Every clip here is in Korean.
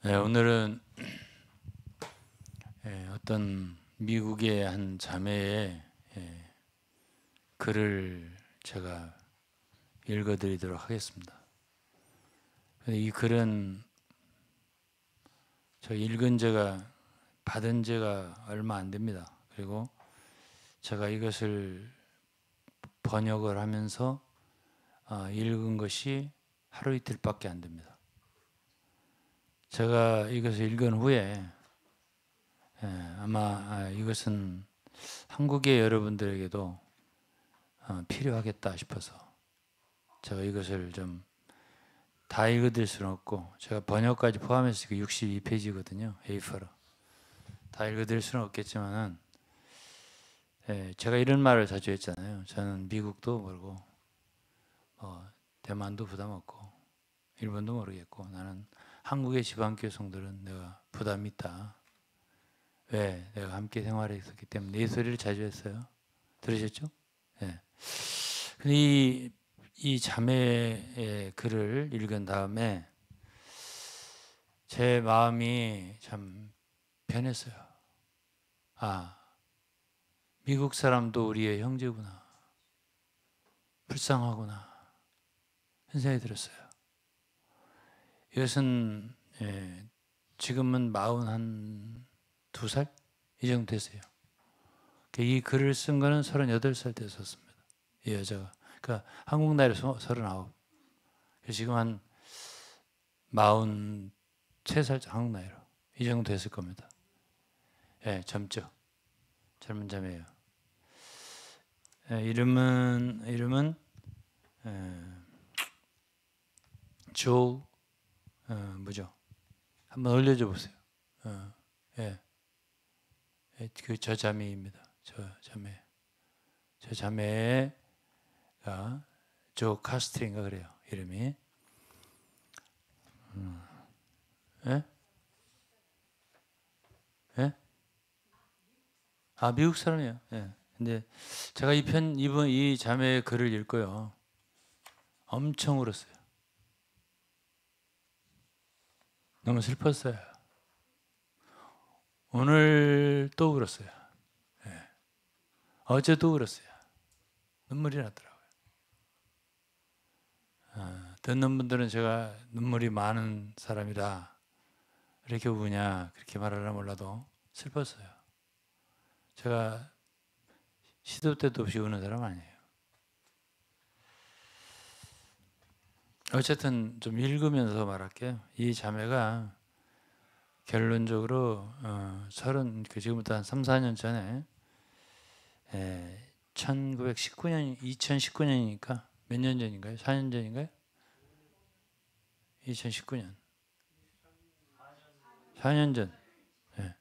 네, 오늘은 예, 어떤 미국의 한 자매의 예, 글을 제가 읽어드리도록 하겠습니다. 이 글은 저 읽은 제가 받은 제가 얼마 안 됩니다. 그리고 제가 이것을 번역을 하면서 아, 읽은 것이 하루 이틀밖에 안 됩니다. 제가 이것을 읽은 후에 예, 아마 아, 이것은 한국의 여러분들에게도 어, 필요하겠다 싶어서 제가 이것을 좀 다 읽어드릴 수는 없고 제가 번역까지 포함해서 62페이지거든요 A4로. 다 읽어드릴 수는 없겠지만은 예, 제가 이런 말을 자주 했잖아요. 저는 미국도 모르고 어, 대만도 부담 없고 일본도 모르겠고 나는 한국의 지방교회 성들은 내가 부담이 있다. 왜? 내가 함께 생활했었기 때문에 이 소리를 자주 했어요. 들으셨죠? 예. 네. 이, 이 자매의 글을 읽은 다음에 제 마음이 참 변했어요. 아, 미국 사람도 우리의 형제구나. 불쌍하구나. 한 생각이 들었어요. 이것은 예, 지금은 마흔 한 두 살? 이 정도 됐어요. 이 글을 쓴 거는 서른여덟 살때 썼습니다. 이 여자가. 그러니까 한국 나이로 서른아홉. 지금 한 마흔 세살 한국 나이로. 이 정도 됐을 겁니다. 예, 젊죠. 젊은 자매예요. 예, 이름은, 이름은, 예, 조 어, 뭐죠? 한번 올려줘 보세요. 어, 예. 예 그저 자매입니다. 저 자매. 저 자매가 조 카스트인가 그래요. 이름이. 음. 예? 예? 아 미국 사람이에요. 예. 근데 제가 이 편 이번 이 자매의 글을 읽고요. 엄청 울었어요. 너무 슬펐어요. 오늘 또 울었어요. 네. 어제도 울었어요. 눈물이 나더라고요. 아, 듣는 분들은 제가 눈물이 많은 사람이다. 이렇게 우냐, 그렇게 말하나 몰라도 슬펐어요. 제가 시도 때도 없이 우는 사람 아니에요. 어쨌든 좀 읽으면서 말할게요. 이 자매가 결론적으로 어, 서른 그 지금부터 한 3, 4년 전에 에, 1919년 2019년이니까 몇 년 전인가요? 4년 전인가요? 2019년 4년 전 예.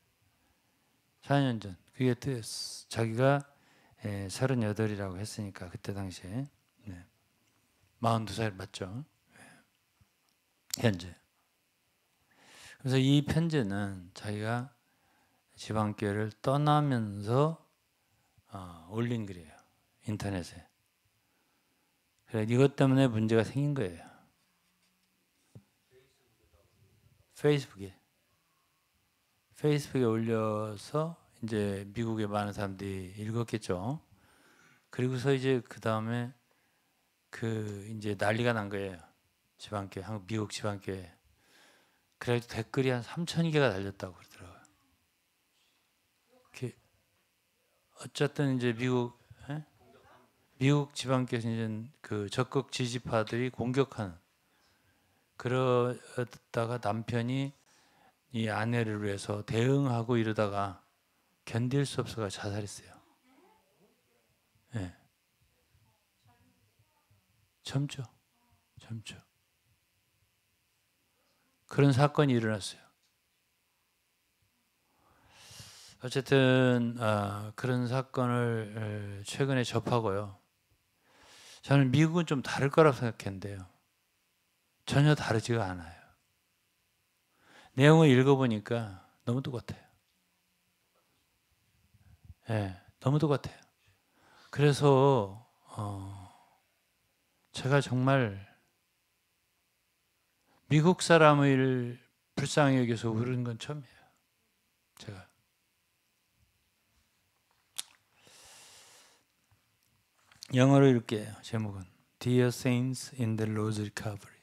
4년 전 그게 자기가 에, 38이라고 했으니까 그때 당시에 네. 42살 맞죠? 현재. 그래서 이 편지는 자기가 지방교회를 떠나면서 어, 올린 글이에요. 인터넷에. 그래 이것 때문에 문제가 생긴 거예요. 페이스북에. 페이스북에 올려서 이제 미국의 많은 사람들이 읽었겠죠. 그리고서 이제 그 다음에 그 이제 난리가 난 거예요. 지방교회, 한국 미국 지방교회. 그래도 댓글이 한 3천 개가 달렸다고 그러더라고요. 어쨌든 이제 미국 에? 미국 지방교회 이제 그 적극 지지파들이 공격하는 그러다가 남편이 이 아내를 위해서 대응하고 이러다가 견딜 수 없어가 자살했어요. 예. 네. 젊죠. 젊죠. 그런 사건이 일어났어요. 어쨌든 어, 그런 사건을 최근에 접하고요. 저는 미국은 좀 다를 거라고 생각했는데요. 전혀 다르지가 않아요. 내용을 읽어보니까 너무 똑같아요. 예, 네, 너무 똑같아요. 그래서 어, 제가 정말 미국 사람을 불쌍히 여겨서 울은 건 처음이에요. 제가 영어로 읽게요. 제목은 Dear Saints in the Lord's Recovery.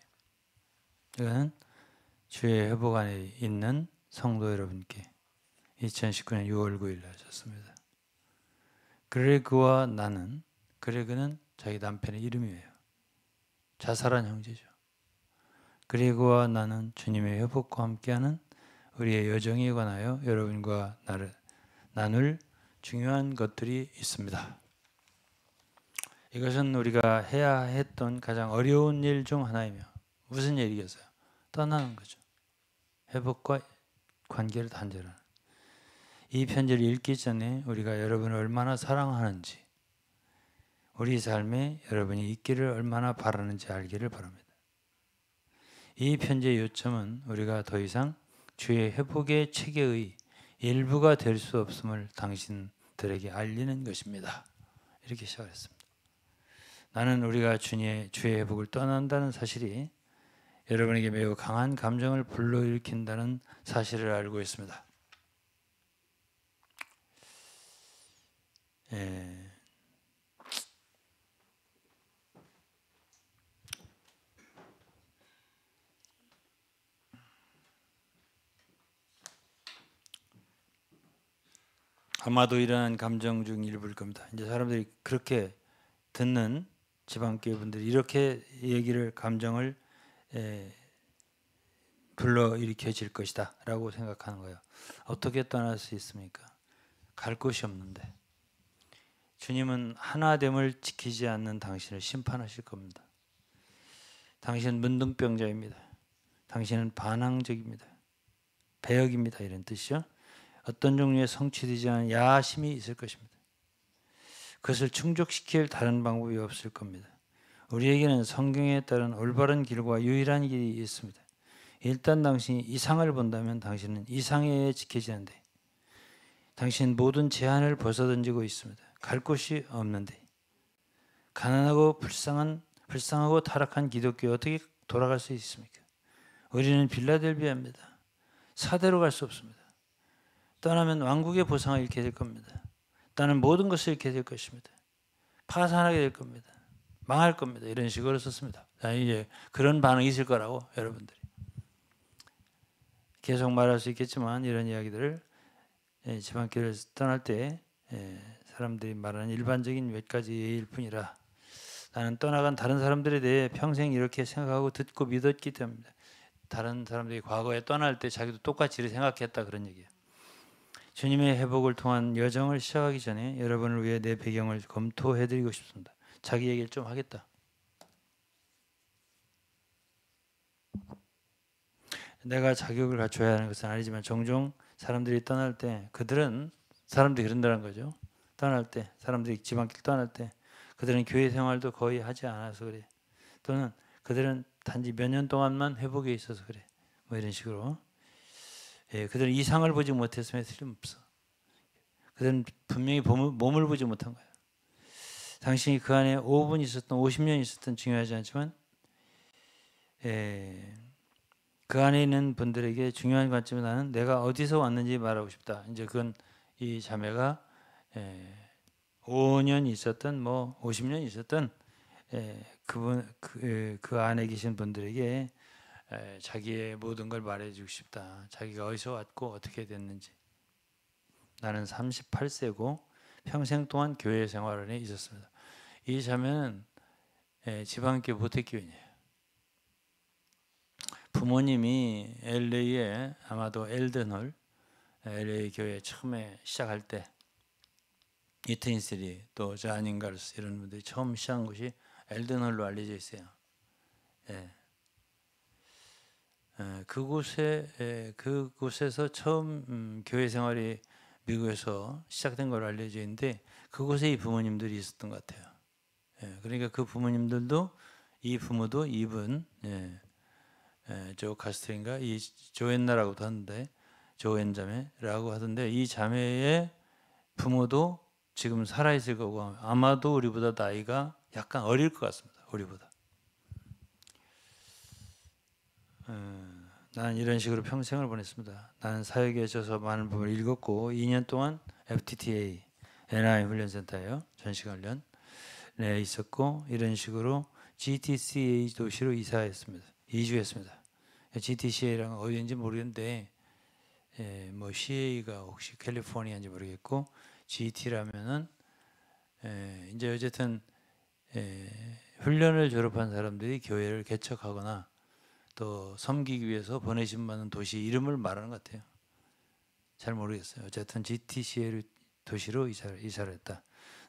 이거는 주의 회복 안에 있는 성도 여러분께 2019년 6월 9일 하셨습니다. 그레그와 나는 그레그는 자기 남편의 이름이에요. 자살한 형제죠. 그레그와 나는 주님의 회복과 함께하는 우리의 여정에 관하여 여러분과 나를 나눌 중요한 것들이 있습니다. 이것은 우리가 해야 했던 가장 어려운 일 중 하나이며 무슨 일이겠어요? 떠나는 거죠. 회복과 관계를 단절하는. 이 편지를 읽기 전에 우리가 여러분을 얼마나 사랑하는지, 우리 삶에 여러분이 있기를 얼마나 바라는지 알기를 바랍니다. 이 편지의 요점은 우리가 더 이상 주의 회복의 체계의 일부가 될 수 없음을 당신들에게 알리는 것입니다. 이렇게 시작했습니다. 나는 우리가 주님의 주의 회복을 떠난다는 사실이 여러분에게 매우 강한 감정을 불러일으킨다는 사실을 알고 있습니다. 예. 아마도 이러한 감정 중 일부일 겁니다. 이제 사람들이 그렇게 듣는 지방교회 분들이 이렇게 얘기를 감정을 에, 불러 일으켜질 것이다라고 생각하는 거예요. 어떻게 떠날 수 있습니까? 갈 곳이 없는데 주님은 하나됨을 지키지 않는 당신을 심판하실 겁니다. 당신은 문둥병자입니다. 당신은 반항적입니다. 배역입니다. 이런 뜻이요. 어떤 종류의 성취되지 않은 야심이 있을 것입니다. 그것을 충족시킬 다른 방법이 없을 겁니다. 우리에게는 성경에 따른 올바른 길과 유일한 길이 있습니다. 일단 당신이 이상을 본다면 당신은 이상에 지켜지는데 당신 모든 제한을 벗어던지고 있습니다. 갈 곳이 없는데 가난하고 불쌍한 불쌍하고 타락한 기독교 어떻게 돌아갈 수 있습니까? 우리는 빌라델비아입니다. 사대로 갈 수 없습니다. 떠나면 왕국의 보상을 잃게 될 겁니다. 나는 모든 것을 잃게 될 것입니다. 파산하게 될 겁니다. 망할 겁니다. 이런 식으로 썼습니다. 이제 그런 반응이 있을 거라고 여러분들이 계속 말할 수 있겠지만 이런 이야기들을 예, 지방길을 떠날 때 예, 사람들이 말하는 일반적인 몇 가지 예일 뿐이라 나는 떠나간 다른 사람들에 대해 평생 이렇게 생각하고 듣고 믿었기 때문에 다른 사람들이 과거에 떠날 때 자기도 똑같이 생각했다 그런 얘기예요. 주님의 회복을 통한 여정을 시작하기 전에 여러분을 위해 내 배경을 검토해 드리고 싶습니다. 자기 얘기를 좀 하겠다. 내가 자격을 갖춰야 하는 것은 아니지만 종종 사람들이 떠날 때 그들은 사람들이 그런다는 거죠. 떠날 때 사람들이 지방길 떠날 때 그들은 교회 생활도 거의 하지 않아서 그래. 또는 그들은 단지 몇 년 동안만 회복에 있어서 그래. 뭐 이런 식으로 예, 그들은 이상을 보지 못했음에 틀림없어. 그들은 분명히 몸을 보지 못한 거야. 당신이 그 안에 5분 있었던 50년 있었던 중요하지 않지만 예, 그 안에 있는 분들에게 중요한 관점이 나는 내가 어디서 왔는지 말하고 싶다. 이제 그건 이 자매가 예, 5년 있었던 뭐 50년 있었던 예, 그분 그, 예, 그 안에 계신 분들에게 자기의 모든 걸 말해주고 싶다. 자기가 어디서 왔고 어떻게 됐는지. 나는 38세고 평생 동안 교회 생활에 있었습니다. 이 자매는 지방교 모태교인이에요. 부모님이 LA에 아마도 엘든홀 LA 교회 처음에 시작할 때 이트인스리 또 자닌가르스 이런 분들이 처음 시작한 곳이 엘든홀로 알려져 있어요. 예. 그곳에 그곳에서 처음 음, 교회 생활이 미국에서 시작된 걸로 알려져 있는데 그곳에 이 부모님들이 있었던 것 같아요. 예, 그러니까 그 부모님들도 이 부모도 이분 예, 조 카스트인가 이 조엔나라고도 하는데 조엔 자매라고 하던데 이 자매의 부모도 지금 살아 있을 거고 아마도 우리보다 나이가 약간 어릴 것 같습니다. 우리보다. 어, 나는 이런 식으로 평생을 보냈습니다. 나는 사역에 있어서 많은 부분을 읽었고 2년 동안 FTTA NI 훈련센터예요. 전시관 훈련 네 있었고 이런 식으로 GTCA 도시로 이사했습니다. 이주했습니다. GTCA랑 어디인지 모르겠는데 예, 뭐 CA가 혹시 캘리포니아인지 모르겠고 GT라면은 예, 이제 어쨌든 예, 훈련을 졸업한 사람들이 교회를 개척하거나 또 섬기기 위해서 보내심 받는 도시 이름을 말하는 것 같아요. 잘 모르겠어요. 어쨌든 GTCL 도시로 이사를, 이사를 했다.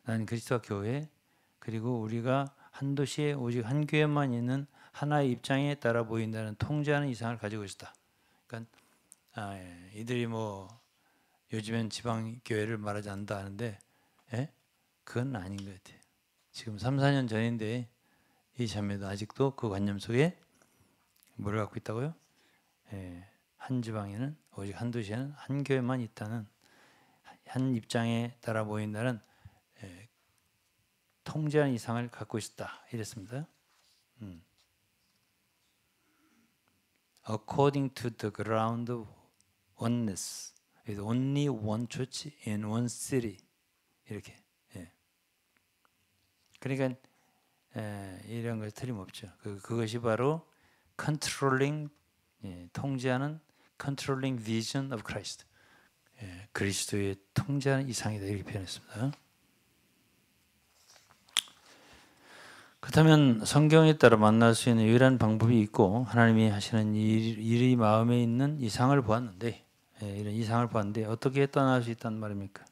나는 그리스도 교회 그리고 우리가 한 도시에 오직 한 교회만 있는 하나의 입장에 따라 보인다는 통제하는 이상을 가지고 있었다. 그러니까 아, 예. 이들이 뭐 요즘엔 지방 교회를 말하지 않는다 하는데 예? 그건 아닌 것 같아요. 지금 3, 4년 전인데 이 자매도 아직도 그 관념 속에 뭐를 갖고 있다고요? 예, 한 지방에는 오직 한 도시에는 한 교회만 있다는 한 입장에 따라 보인다는 예, 통제한 이상을 갖고 있었다 이랬습니다. 음. According to the ground of oneness, with only one church in one city 이렇게. 예. 그러니까 예, 이런 걸 틀림없죠. 그, 그것이 바로 controlling 예, 통제하는 controlling vision of Christ. 예, 그리스도의 통제하는 이상이다 이렇게 표현했습니다. 그렇다면 성경에 따라 만날 수 있는 유일한 방법이 있고 하나님이 하시는 일, 일이 마음에 있는 이상을 보았는데 예, 이런 이상을 보았는데 어떻게 떠날 수 있단 말입니까?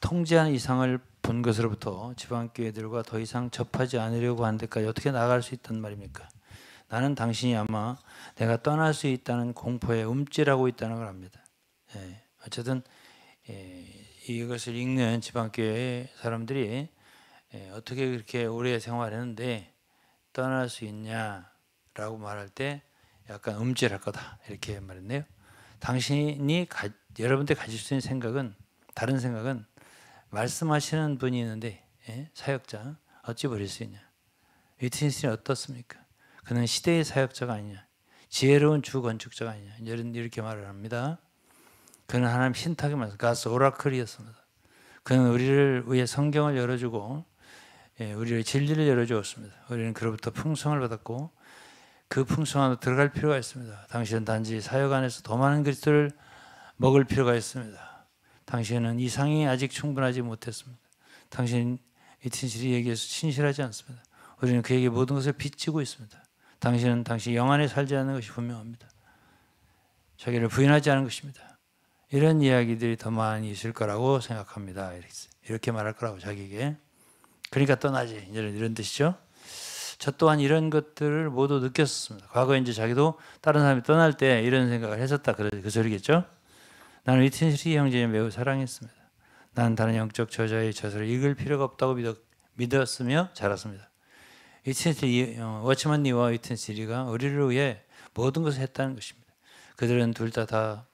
통제하는 이상을 본 것으로부터 지방교회들과 더 이상 접하지 않으려고 하는 데까지 어떻게 나갈 수 있단 말입니까? 나는 당신이 아마 내가 떠날 수 있다는 공포에 움찔하고 있다는 걸 압니다. 예, 어쨌든 예, 이것을 읽는 지방교회 사람들이 예, 어떻게 그렇게 오래 생활했는데 떠날 수 있냐라고 말할 때 약간 움찔할 거다 이렇게 말했네요. 당신이 가, 여러분들 가질 수 있는 생각은 다른 생각은 말씀하시는 분이 있는데 예? 사역자 어찌 버릴 수 있냐? 위트니스는 어떻습니까? 그는 시대의 사역자가 아니냐. 지혜로운 주 건축자가 아니냐. 이렇게 말을 합니다. 그는 하나님 신탁의 말씀, 가스 오라클이었습니다. 그는 우리를 위해 성경을 열어주고 예, 우리를 진리를 열어주었습니다. 우리는 그로부터 풍성을 받았고 그 풍성 안으로 들어갈 필요가 있습니다. 당신은 단지 사역 안에서 더 많은 그리스도를 먹을 필요가 있습니다. 당신은 이상이 아직 충분하지 못했습니다. 당신 이틴실이 얘기해서 신실하지 않습니다. 우리는 그에게 모든 것을 빚지고 있습니다. 당신은 당신 영 안에 살지 않는 것이 분명합니다. 자기를 부인하지 않은 것입니다. 이런 이야기들이 더 많이 있을 거라고 생각합니다. 이렇게 말할 거라고 자기에게. 그러니까 떠나지 이런 이런 뜻이죠. 저 또한 이런 것들을 모두 느꼈습니다. 과거에 이제 자기도 다른 사람이 떠날 때 이런 생각을 했었다 그, 그 소리겠죠. 나는 위튼시 형제를 매우 사랑했습니다. 나는 다른 영적 저자의 저서를 읽을 필요가 없다고 믿었, 믿었으며 자랐습니다. 위튼시 어, 워치만 니와 위튼시리가 우리를 위해 모든 것을 했다는 것입니다. 그들은 둘 다다 다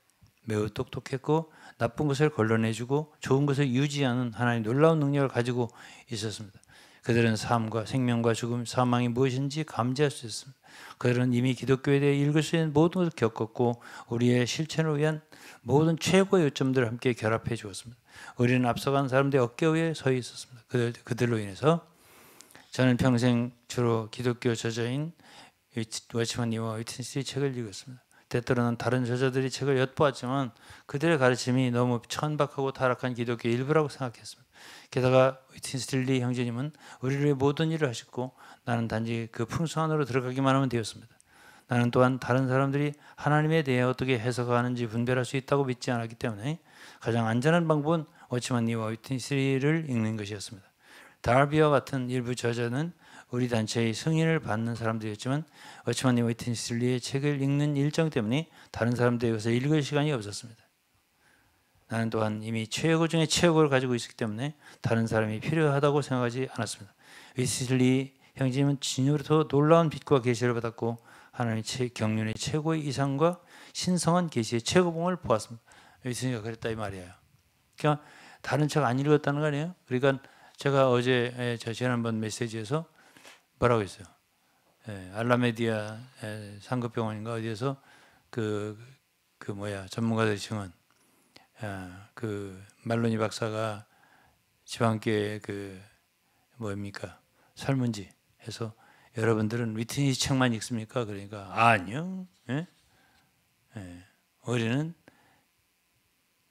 매우 똑똑했고 나쁜 것을 걸러내주고 좋은 것을 유지하는 하나님 놀라운 능력을 가지고 있었습니다. 그들은 삶과 생명과 죽음, 사망이 무엇인지 감지할 수 있습니다. 그들은 이미 기독교에 대해 읽을 수 있는 모든 것을 겪었고 우리의 실천을 위한 모든 최고의 요점들을 함께 결합해 주었습니다. 우리는 앞서간 사람들의 어깨 위에 서 있었습니다. 그들, 그들로 인해서 저는 평생 주로 기독교 저자인 워치만니와 위튼스의 책을 읽었습니다. 때때로는 다른 저자들이 책을 엿보았지만 그들의 가르침이 너무 천박하고 타락한 기독교 일부라고 생각했습니다. 게다가 위틴스틸리 형제님은 우리를 모든 일을 하셨고 나는 단지 그 풍성한으로 들어가기만 하면 되었습니다. 나는 또한 다른 사람들이 하나님에 대해 어떻게 해석하는지 분별할 수 있다고 믿지 않았기 때문에 가장 안전한 방법은 워치만 니와 위틴스틸리를 읽는 것이었습니다. 달비와 같은 일부 저자는 우리 단체의 승인을 받는 사람들이었지만 어치만니 웨이튼슬리의 책을 읽는 일정 때문에 다른 사람들에 서 읽을 시간이 없었습니다. 나는 또한 이미 최고 중에 최고를 가지고 있었기 때문에 다른 사람이 필요하다고 생각하지 않았습니다. 위트니스 리 형제님은 더 놀라운 빛과 계시를 받았고 하나님의 경륜의 최고의 이상과 신성한 계시의 최고봉을 보았습니다. 위트니스 리가 그랬다 이 말이에요. 그러니까 다른 책 안 읽었다는 거 아니에요? 그러니까 제가 어제 저 지난번 메시지에서 뭐라고 했어요? 예, 알라메다 에, 상급법원인가 어디에서 그, 그 뭐야 전문가들이 증언 아, 그 말로니 박사가 지방교회 그 뭡니까 설문지 해서 여러분들은 위트니 책만 읽습니까? 그러니까 아니요. 예? 예. 우리는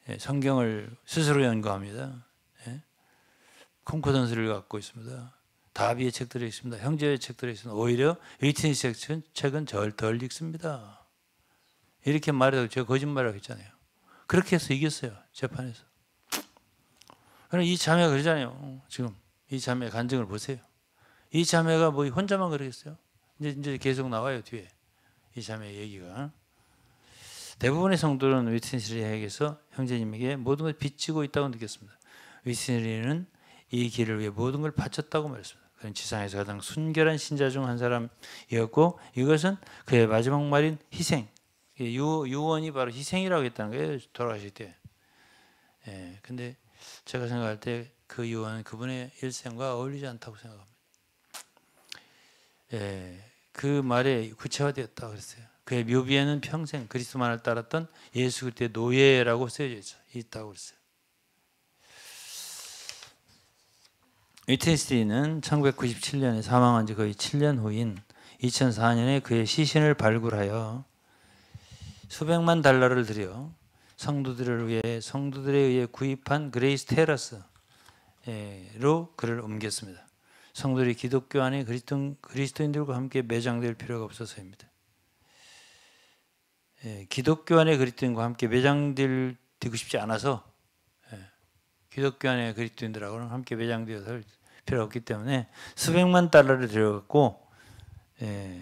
예, 성경을 스스로 연구합니다. 예? 콩코던스를 갖고 있습니다. 다비의 책들이 있습니다. 형제의 책들이 있습니다. 오히려 위트니 책은, 책은 절덜 읽습니다. 이렇게 말해도 제가 거짓말을 했잖아요. 그렇게 해서 이겼어요. 재판에서. 그럼 이 자매가 그러잖아요. 지금 이 자매 간증을 보세요. 이 자매가 뭐 혼자만 그러겠어요? 이제 이제 계속 나와요 뒤에 이 자매 얘기가 대부분의 성도는 위트니스리에게서 형제님에게 모든 걸 빚지고 있다고 느꼈습니다. 위트니스리는 이 길을 위해 모든 걸 바쳤다고 말했습니다. 그는 지상에서 가장 순결한 신자 중 한 사람이었고 이것은 그의 마지막 말인 희생. 유, 유언이 바로 희생이라고 했다는 거예요. 돌아가실 때. 예, 근데 제가 생각할 때 그 유언은 그분의 일생과 어울리지 않다고 생각합니다. 예, 그 말에 구체화되었다 그랬어요. 그의 묘비에는 평생 그리스도만을 따랐던 예수 그리스도의 노예라고 쓰여져 있다고 그랬어요. 위트니스는 1997년에 사망한 지 거의 7년 후인 2004년에 그의 시신을 발굴하여 수백만 달러를 들여 성도들을 위해 성도들에 의해 구입한 Grace Terrace로 그를 옮겼습니다. 성도들이 기독교 안에 그리스도, 그리스도인들과 함께 매장될 필요가 없어서입니다. 예, 기독교 안에 그리스도인과 함께 매장되고 싶지 않아서 예, 기독교 안에 그리스도인들하고는 함께 매장되어서 필요 없기 때문에 수백만 달러를 들여갖고 예,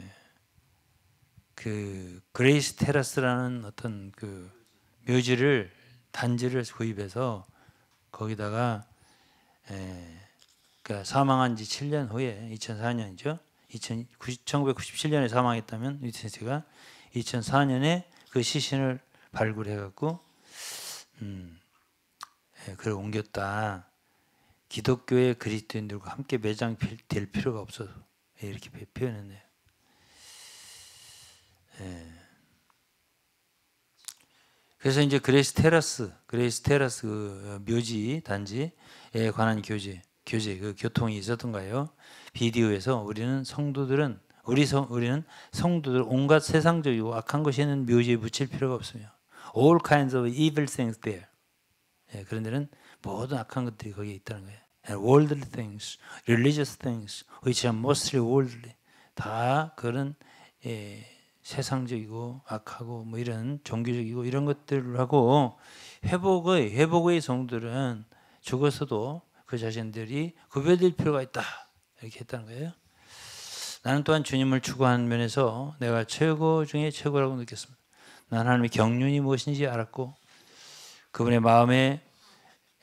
그 Grace Terrace라는 어떤 그 묘지를 단지를 구입해서 거기다가 예, 그러니까 사망한 지 7년 후에 2004년이죠. 1997년에 사망했다면 위트니스 리가 2004년에 그 시신을 발굴해 갖고 음, 예, 그를 옮겼다. 기독교의 그리스도인들과 함께 매장될 필요가 없어서 이렇게 표현했네요. 예. 그래서 이제 Grace Terrace, Grace Terrace 그 묘지 단지에 관한 교재, 교재 그 교통이 있었던가요? 비디오에서 우리는 성도들은 우리 성 우리는 성도들 온갖 세상적이고 악한 것이 있는 묘지에 묻힐 필요가 없으며 all kinds of evil things there. 예, 그런 데는 모든 악한 것들이 거기에 있다는 거예요. And worldly things, religious things, which are mostly worldly. 다 그런 예, 세상적이고 악하고 뭐 이런 종교적이고 이런 것들하고 회복의 회복의 성들은 죽어서도 그 자신들이 구별될 필요가 있다 이렇게 했다는 거예요. 나는 또한 주님을 추구하는 면에서 내가 최고 중에 최고라고 느꼈습니다. 나는 하나님의 경륜이 무엇인지 알았고 그분의 마음의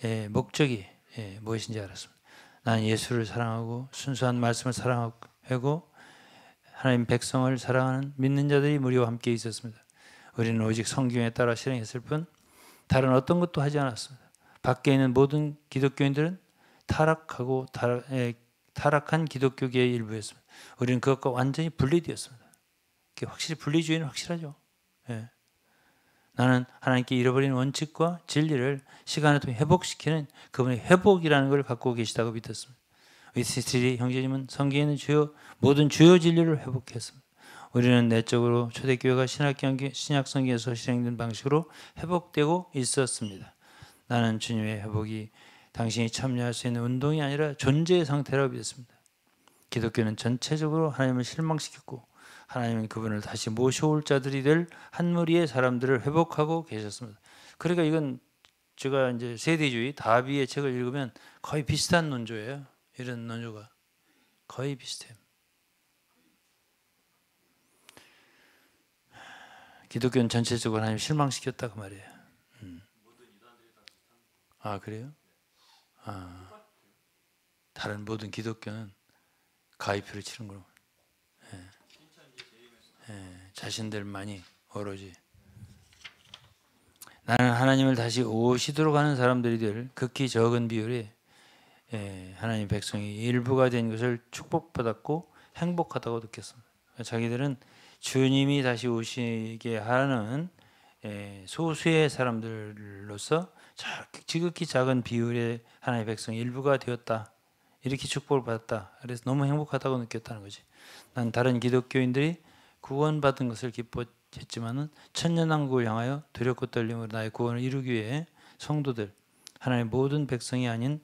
예, 목적이 예, 무엇인지 알았습니다. 나는 예수를 사랑하고 순수한 말씀을 사랑하고 하나님 백성을 사랑하는 믿는 자들이 무리와 함께 있었습니다. 우리는 오직 성경에 따라 실행했을 뿐 다른 어떤 것도 하지 않았습니다. 밖에 있는 모든 기독교인들은 타락하고 타락, 예, 타락한 기독교계의 일부였습니다. 우리는 그것과 완전히 분리되었습니다. 확실히 분리주의는 확실하죠. 예. 나는 하나님께 잃어버린 원칙과 진리를 시간을 통해 회복시키는 그분의 회복이라는 걸 갖고 계시다고 믿었습니다. 위스트리 형제님은 성경에 있는 주요 모든 주요 진리를 회복했습니다. 우리는 내적으로 초대교회가 신약 성경에서 실행된 방식으로 회복되고 있었습니다. 나는 주님의 회복이 당신이 참여할 수 있는 운동이 아니라 존재의 상태라고 믿었습니다. 기독교는 전체적으로 하나님을 실망시켰고 하나님은 그분을 다시 모셔올 자들이 될 한 무리의 사람들을 회복하고 계셨습니다. 그러니까 이건 제가 이제 세대주의 다비의 책을 읽으면 거의 비슷한 논조예요. 이런 논조가 거의 비슷해요. 기독교는 전체적으로 하나님 실망시켰다 그 말이에요. 음. 아 그래요? 아, 다른 모든 기독교는 가위표를 치는 거로. 예. 예, 자신들만이 오로지 나는 하나님을 다시 오시도록 하는 사람들이 될 극히 적은 비율에 예, 하나님 백성이 일부가 된 것을 축복받았고 행복하다고 느꼈습니다. 자기들은 주님이 다시 오시게 하는 예, 소수의 사람들로서 지극히 작은 비율의 하나님의 백성 일부가 되었다. 이렇게 축복을 받았다. 그래서 너무 행복하다고 느꼈다는 거지. 난 다른 기독교인들이 구원받은 것을 기뻐했지만은 천년왕국을 향하여 두렵고 떨림으로 나의 구원을 이루기 위해 성도들 하나님의 모든 백성이 아닌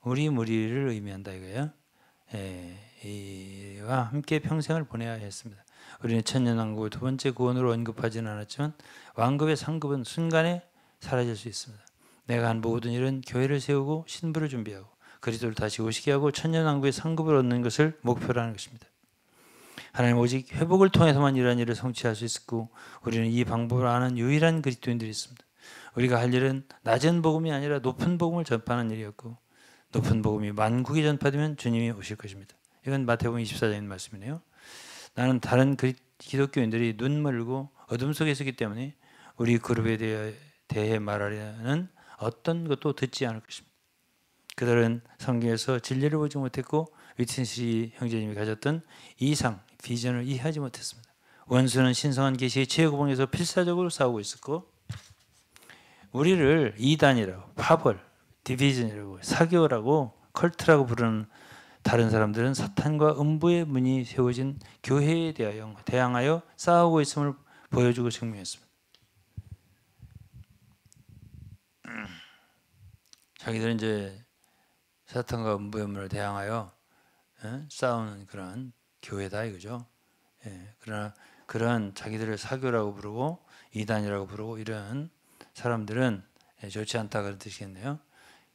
우리 무리를 의미한다 이거예요. 예, 이와 함께 평생을 보내야 했습니다. 우리는 천년왕국을 두 번째 구원으로 언급하지는 않았지만 왕급의 상급은 순간에 사라질 수 있습니다. 내가 한 모든 일은 교회를 세우고 신부를 준비하고 그리스도를 다시 오시게 하고 천년왕국의 상급을 얻는 것을 목표로 하는 것입니다. 하나님 오직 회복을 통해서만 이러한 일을 성취할 수 있었고 우리는 이 방법을 아는 유일한 그리스도인들이 있습니다. 우리가 할 일은 낮은 복음이 아니라 높은 복음을 전파하는 일이었고 높은 복음이 만국에 전파되면 주님이 오실 것입니다. 이건 마태복음 24장의 말씀이네요. 나는 다른 기독교인들이 눈 멀고 어둠 속에 있기 때문에 우리 그룹에 대해, 말하려는 어떤 것도 듣지 않을 것입니다. 그들은 성경에서 진리를 보지 못했고 위튼시 형제님이 가졌던 이상 비전을 이해하지 못했습니다. 원수는 신성한 계시의 최고봉에서 필사적으로 싸우고 있었고 우리를 이단이라고 파벌, 디비전이라고 사교라고 컬트라고 부르는 다른 사람들은 사탄과 음부의 문이 세워진 교회에 대하여 대항하여 싸우고 있음을 보여주고 증명했습니다. 자기들은 이제 사탄과 음부의 문을 대항하여 예? 싸우는 그런 교회다 이거죠. 예, 그러나 그런 자기들을 사교라고 부르고 이단이라고 부르고 이런 사람들은 예, 좋지 않다 그런 뜻이겠네요.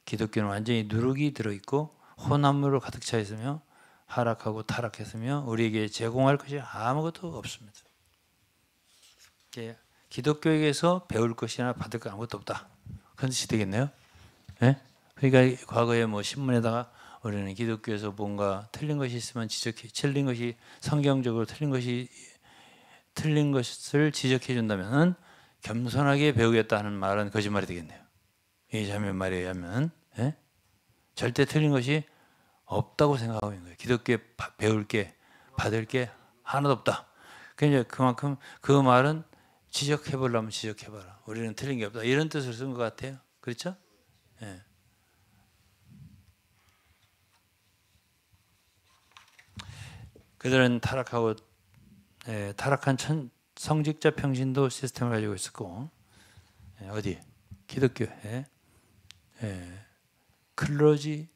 기독교는 완전히 누룩이 들어 있고 혼합물로 가득 차 있으며 하락하고 타락했으며 우리에게 제공할 것이 아무것도 없습니다. 예, 기독교에게서 배울 것이나 받을 것 아무것도 없다. 그런 뜻이 되겠네요. 예? 그러니까 과거에 뭐 신문에다가 우리는 기독교에서 뭔가 틀린 것이 있으면 지적해 틀린 것이 성경적으로 틀린 것이 틀린 것을 지적해 준다면은 겸손하게 배우겠다는 말은 거짓말이 되겠네요. 이 자매 말에 의하면 예? 절대 틀린 것이 없다고 생각하고 있는 거예요. 기독교에 배울 게 받을 게 하나도 없다. 그러니까 그만큼 그 말은 지적해 보려면 지적해 봐라. 우리는 틀린 게 없다. 이런 뜻을 쓴 것 같아요. 그렇죠? 예. 그들은 타락하고 예, 타락한 천, 성직자 평신도 시스템을 가지고 있었고 예, 어디 기독교에 예, clergy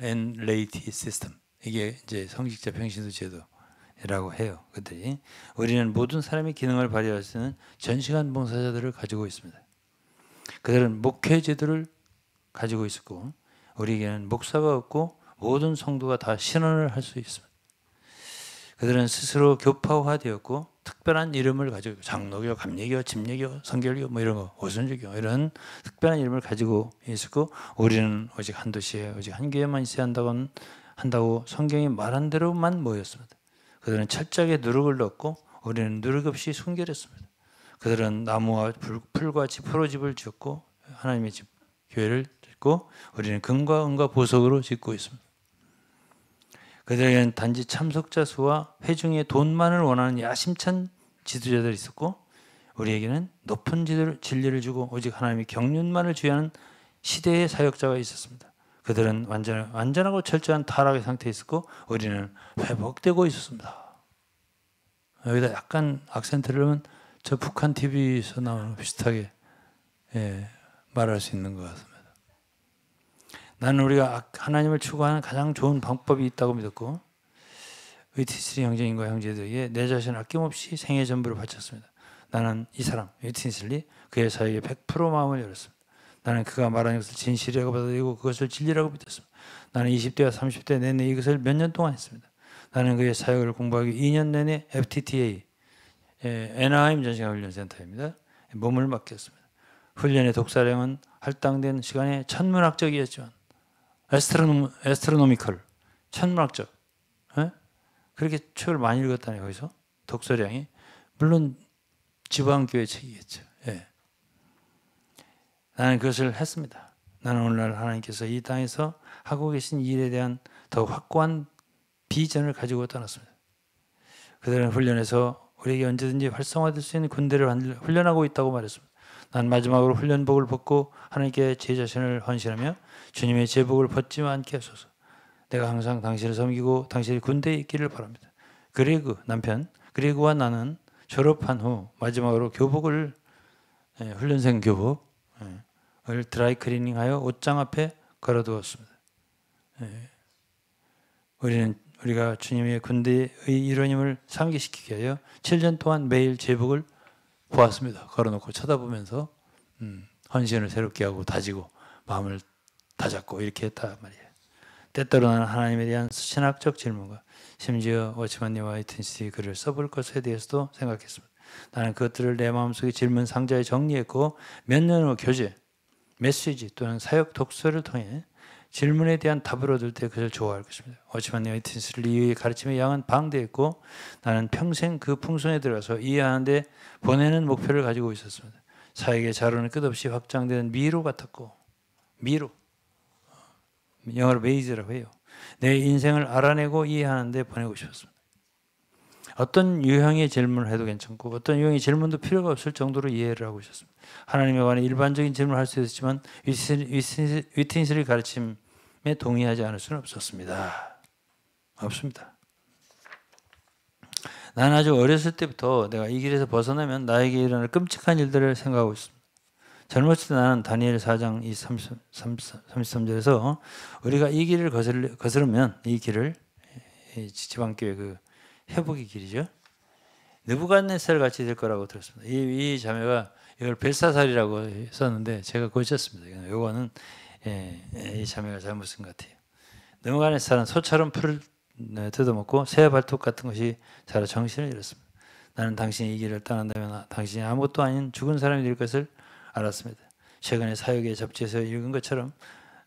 and laity system 이게 이제 성직자 평신도 제도라고 해요. 그들이 우리는 모든 사람의 기능을 발휘할 수 있는 전시간 봉사자들을 가지고 있습니다. 그들은 목회 제도를 가지고 있었고 우리에게는 목사가 없고 모든 성도가 다 신원을 할 수 있습니다. 그들은 스스로 교파화되었고 특별한 이름을 가지고 장로교, 감리교, 집례교, 성결교 뭐 이런 거, 오순주교 이런 특별한 이름을 가지고 있었고 우리는 오직 한 도시에 오직 한 교회만 있어야 한다고 한다고 성경이 말한 대로만 모였습니다. 그들은 철저하게 누룩을 넣고 우리는 누룩 없이 순결했습니다. 그들은 나무와 풀과 지푸로 집을 지었고 하나님의 집 교회를 짓고 우리는 금과 은과 보석으로 짓고 있습니다. 그들에게는 단지 참석자 수와 회중의 돈만을 원하는 야심찬 지도자들이 있었고 우리에게는 높은 진리를 주고 오직 하나님의 경륜만을 주의하는 시대의 사역자가 있었습니다. 그들은 완전, 완전하고 철저한 타락의 상태에 있었고 우리는 회복되고 있었습니다. 여기다 약간 악센트를 하면 저 북한 TV에서 나오는 비슷하게 예, 말할 수 있는 것 같습니다. 나는 우리가 하나님을 추구하는 가장 좋은 방법이 있다고 믿었고 위티스리 형제인과 형제들에게 내 자신을 아낌없이 생애 전부를 바쳤습니다. 나는 이 사람 위티스리 그의 사에게 100% 마음을 열었습니다. 나는 그가 말하는 것을 진실이라고 받아들이고 그것을 진리라고 믿었습니다. 나는 20대와 30대 내내 이것을 몇 년 동안 했습니다. 나는 그의 사역을 공부하기 2년 내내 FTTA 에나하임 전시훈련센터입니다. 몸을 맡겼습니다. 훈련의 독사령은 할당된 시간에 천문학적이었지만 에스트로노, 에스트로노미컬 천문학적 에? 그렇게 책을 많이 읽었다니 여기서 독서량이 물론 지방교회 책이겠죠. 예. 나는 그것을 했습니다. 나는 오늘날 하나님께서 이 땅에서 하고 계신 일에 대한 더 확고한 비전을 가지고 떠났습니다. 그들은 훈련해서 우리에게 언제든지 활성화될 수 있는 군대를 훈련하고 있다고 말했습니다. 난 마지막으로 훈련복을 벗고 하나님께 제 자신을 헌신하며 주님의 제복을 벗지 않게 하소서. 내가 항상 당신을 섬기고 당신의 군대에 있기를 바랍니다. 그레그 남편 그레그와 나는 졸업한 후 마지막으로 교복을 예, 훈련생 교복을 예, 드라이 클리닝하여 옷장 앞에 걸어두었습니다. 예. 우리는 우리가 주님의 군대의 일원임을 상기시키기 위하여 7년 동안 매일 제복을 보았습니다. 걸어놓고 쳐다보면서 음, 헌신을 새롭게 하고 다지고 마음을 다잡고 이렇게 했다 말이에요. 때때로는 하나님에 대한 신학적 질문과 심지어 워치만님 와이튼시 글을 써볼 것에 대해서도 생각했습니다. 나는 그것들을 내 마음속에 질문 상자에 정리했고 몇 년 후 교재, 메시지 또는 사역 독서를 통해 질문에 대한 답을 얻을 때 그것을 좋아할 것입니다. 워치만님 와이튼시 리의 가르침에 양은 방대했고 나는 평생 그 풍선에 들어가서 이해하는데 보내는 목표를 가지고 있었습니다. 사역의 자료는 끝없이 확장되는 미로 같았고 미로 영어로 메이즈라고 해요. 내 인생을 알아내고 이해하는데 보내고 싶었습니다. 어떤 유형의 질문을 해도 괜찮고 어떤 유형의 질문도 필요가 없을 정도로 이해를 하고 있었습니다. 하나님에 관한 일반적인 질문을 할 수 있었지만 위트니스의 가르침에 동의하지 않을 수는 없었습니다. 없습니다. 나는 아주 어렸을 때부터 내가 이 길에서 벗어나면 나에게 일어날 끔찍한 일들을 생각하고 있습니다. 젊었을 때 나는 다니엘 4장 이 33절에서 우리가 이 길을 거슬, 거스르면 이 길을 지방교회 그 회복의 길이죠. 느부갓네살 같이 될 거라고 들었습니다. 이, 이 자매가 이걸 벨사살이라고 썼는데 제가 고쳤습니다. 이거는 예, 이 자매가 잘못 쓴 것 같아요. 느부갓네살은 소처럼 풀을 네, 뜯어먹고 새 발톱 같은 것이 자라 정신을 잃었습니다. 나는 당신이 이 길을 떠난다면 당신이 아무것도 아닌 죽은 사람이 될 것을 알았습니다. 최근에 사역의 잡지에서 읽은 것처럼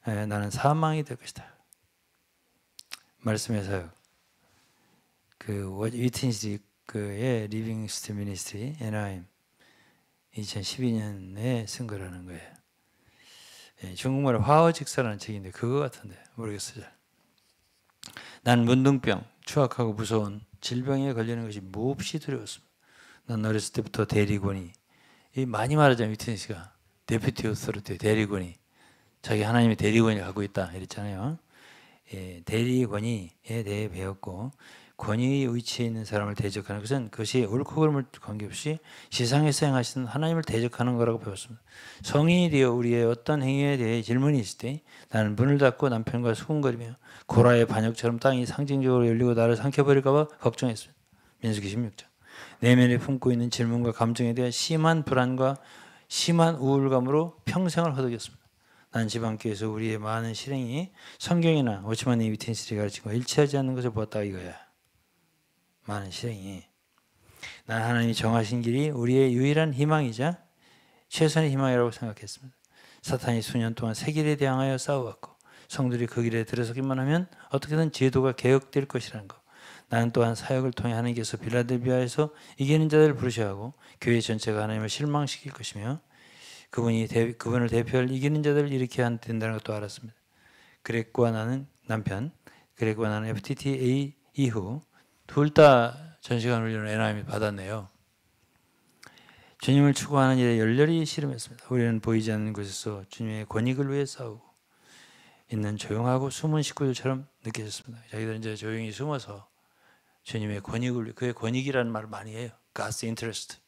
에, 나는 사망이 될 것이다. 말씀의 사역. 그 위틴시 그의 리빙 스트 미니스트리 NIM 2012년에 쓴 거라는 거예요. 예, 중국말 화어직사라는 책인데 그거 같은데 모르겠어요. 난 문둥병, 추악하고 무서운 질병에 걸리는 것이 몹시 두려웠습니다. 난 어렸을 때부터 대리권이 이 많이 말하자면 위트니스가 데피티 오스로티 대리권이 자기 하나님의 대리권을 갖고 있다 이랬잖아요. 예, 대리권위에 대해 배웠고 권위의 위치에 있는 사람을 대적하는 것은 그것이 옳고 그름을 관계없이 시상에서 행하시는 하나님을 대적하는 거라고 배웠습니다. 성인이 되어 우리의 어떤 행위에 대해 질문이 있을 때 나는 문을 닫고 남편과 수군거리며 고라의 반역처럼 땅이 상징적으로 열리고 나를 삼켜버릴까 봐 걱정했습니다. 민수기 16장. 내면에 품고 있는 질문과 감정에 대한 심한 불안과 심한 우울감으로 평생을 허덕였습니다. 난 지방교에서 우리의 많은 실행이 성경이나 오치만의 위텐스리 가르침과 일치하지 않는 것을 보았다 이거야. 많은 실행이. 난 하나님이 정하신 길이 우리의 유일한 희망이자 최선의 희망이라고 생각했습니다. 사탄이 수년 동안 새 길에 대항하여 싸워왔고 성들이 그 길에 들어서기만 하면 어떻게든 제도가 개혁될 것이라는 것. 나는 또한 사역을 통해 하나님께서 빌라델비아에서 이기는 자들을 부르셔야 하고 교회 전체가 하나님을 실망시킬 것이며 그분이 대, 그분을 대표할 이기는 자들을 일으켜야 된다는 것도 알았습니다. 그렉과 나는 남편, 그렉과 나는 FTTA 이후 둘 다 전시관 훈련을 NIM이 받았네요. 주님을 추구하는 일에 열렬히 실험했습니다. 우리는 보이지 않는 곳에서 주님의 권익을 위해 싸우고 있는 조용하고 숨은 식구들처럼 느껴졌습니다. 자기들은 이제 조용히 숨어서 주님의 권익을 그의 권익이라는 말을 많이 해요. God's interest.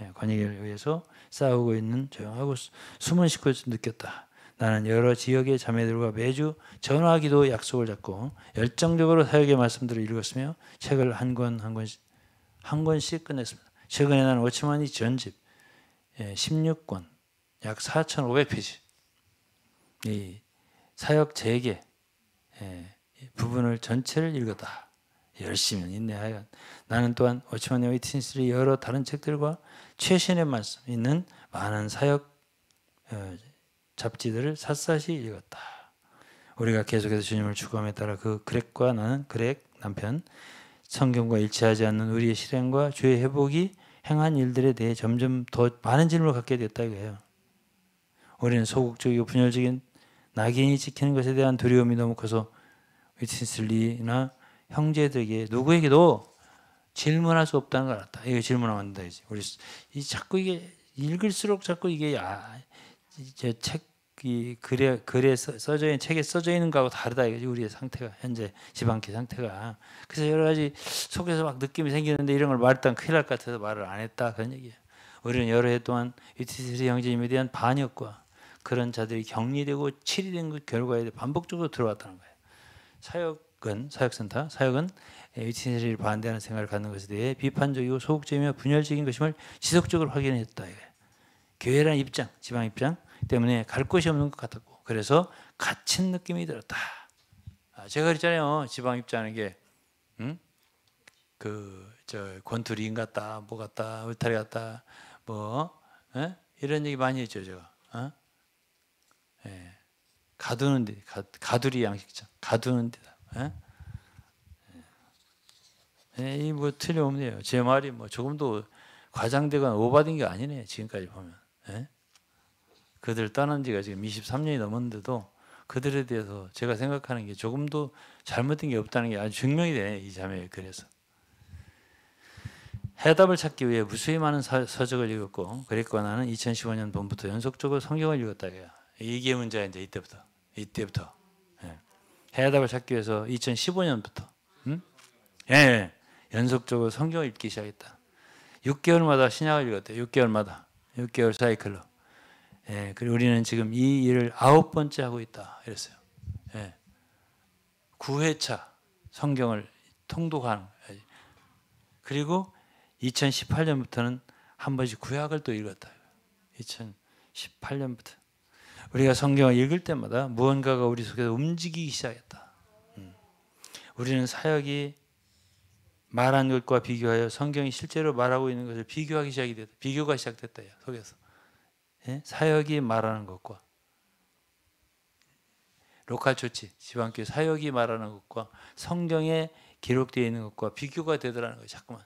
예, 권익을 위해서 싸우고 있는 조용하고 숨은 식구를 느꼈다. 나는 여러 지역의 자매들과 매주 전화기도 약속을 잡고 열정적으로 사역의 말씀들을 읽었으며 책을 한 권 한 권씩 한 권씩 끝냈습니다. 최근에 나는 워치만이 전집 16권 예, 약 4,500페이지 이 사역 재개 예, 부분을 전체를 읽었다. 열심히 인내하여 나는 또한 오치만 웨이틴스의 여러 다른 책들과 최신의 말씀 있는 많은 사역 어, 잡지들을 샅샅이 읽었다. 우리가 계속해서 주님을 추구함에 따라 그 그렉과 나는 그렉 남편 성경과 일치하지 않는 우리의 실행과 죄의 회복이 행한 일들에 대해 점점 더 많은 질문을 갖게 됐다 이거예요. 우리는 소극적이고 분열적인 낙인이 찍히는 것에 대한 두려움이 너무 커서 위틴슬리나 형제들에게 누구에게도 질문할 수 없다는 걸 알았다. 이거 질문하면 안 되지. 우리 이 자꾸 이게 읽을수록 자꾸 이게 아, 이제 책 이 글에 글에 써, 져 있는 책에 써져 있는 거하고 다르다 이거지 우리의 상태가 현재 지방기 상태가. 그래서 여러 가지 속에서 막 느낌이 생기는데 이런 걸 말했다면 큰일 날 것 같아서 말을 안 했다 그런 얘기예요. 우리는 여러 해 동안 유티스리 형제님에 대한 반역과 그런 자들이 격리되고 치리된 그 결과에 반복적으로 들어왔다는 거예요. 사역은 사역센터 사역은 유티스리를 반대하는 생각을 갖는 것에 대해 비판적이고 소극적이며 분열적인 것임을 지속적으로 확인했다. 교회라는 입장, 지방 입장 때문에 갈 곳이 없는 것 같았고 그래서 갇힌 느낌이 들었다. 아, 제가 그랬잖아요. 지방 입장하는 게, 응? 그저 권투리인 같다, 뭐 같다, 울타리 같다, 뭐 에? 예? 이런 얘기 많이 했죠 제가. 어? 예. 가두는 데, 가, 두리 양식장, 가두는 데다. 예? 예, 이뭐 틀림없네요. 제 말이 뭐 조금도 과장되거나 오바된 게 아니네. 지금까지 보면. 예? 그들 떠난 지가 지금 23년이 넘었는데도 그들에 대해서 제가 생각하는 게 조금도 잘못된 게 없다는 게 아주 증명이 되네. 이 자매에 그래서. 해답을 찾기 위해 무수히 많은 서, 적을 읽었고 그랬고 나는 2015년 봄부터 연속적으로 성경을 읽었다. 이게 문제야 이제 이때부터. 이때부터. 예. 해답을 찾기 위해서 2015년부터. 음? 예. 연속적으로 성경을 읽기 시작했다. 6개월마다 신약을 읽었대. 6개월마다. 6개월 사이클로. 예, 그리고 우리는 지금 이 일을 아홉 번째 하고 있다. 이랬어요. 예. 9회차 성경을 통독하는. 그리고 2018년부터는 한 번씩 구약을 또 읽었다. 2018년부터. 우리가 성경을 읽을 때마다 무언가가 우리 속에서 움직이기 시작했다. 음. 우리는 사역이 말한 것과 비교하여 성경이 실제로 말하고 있는 것을 비교하기 시작이 됐다. 비교가 시작됐다. 속에서. 예? 사역이 말하는 것과 로컬 조치, 지방교회 사역이 말하는 것과 성경에 기록되어 있는 것과 비교가 되더라는 거예요. 자꾸만.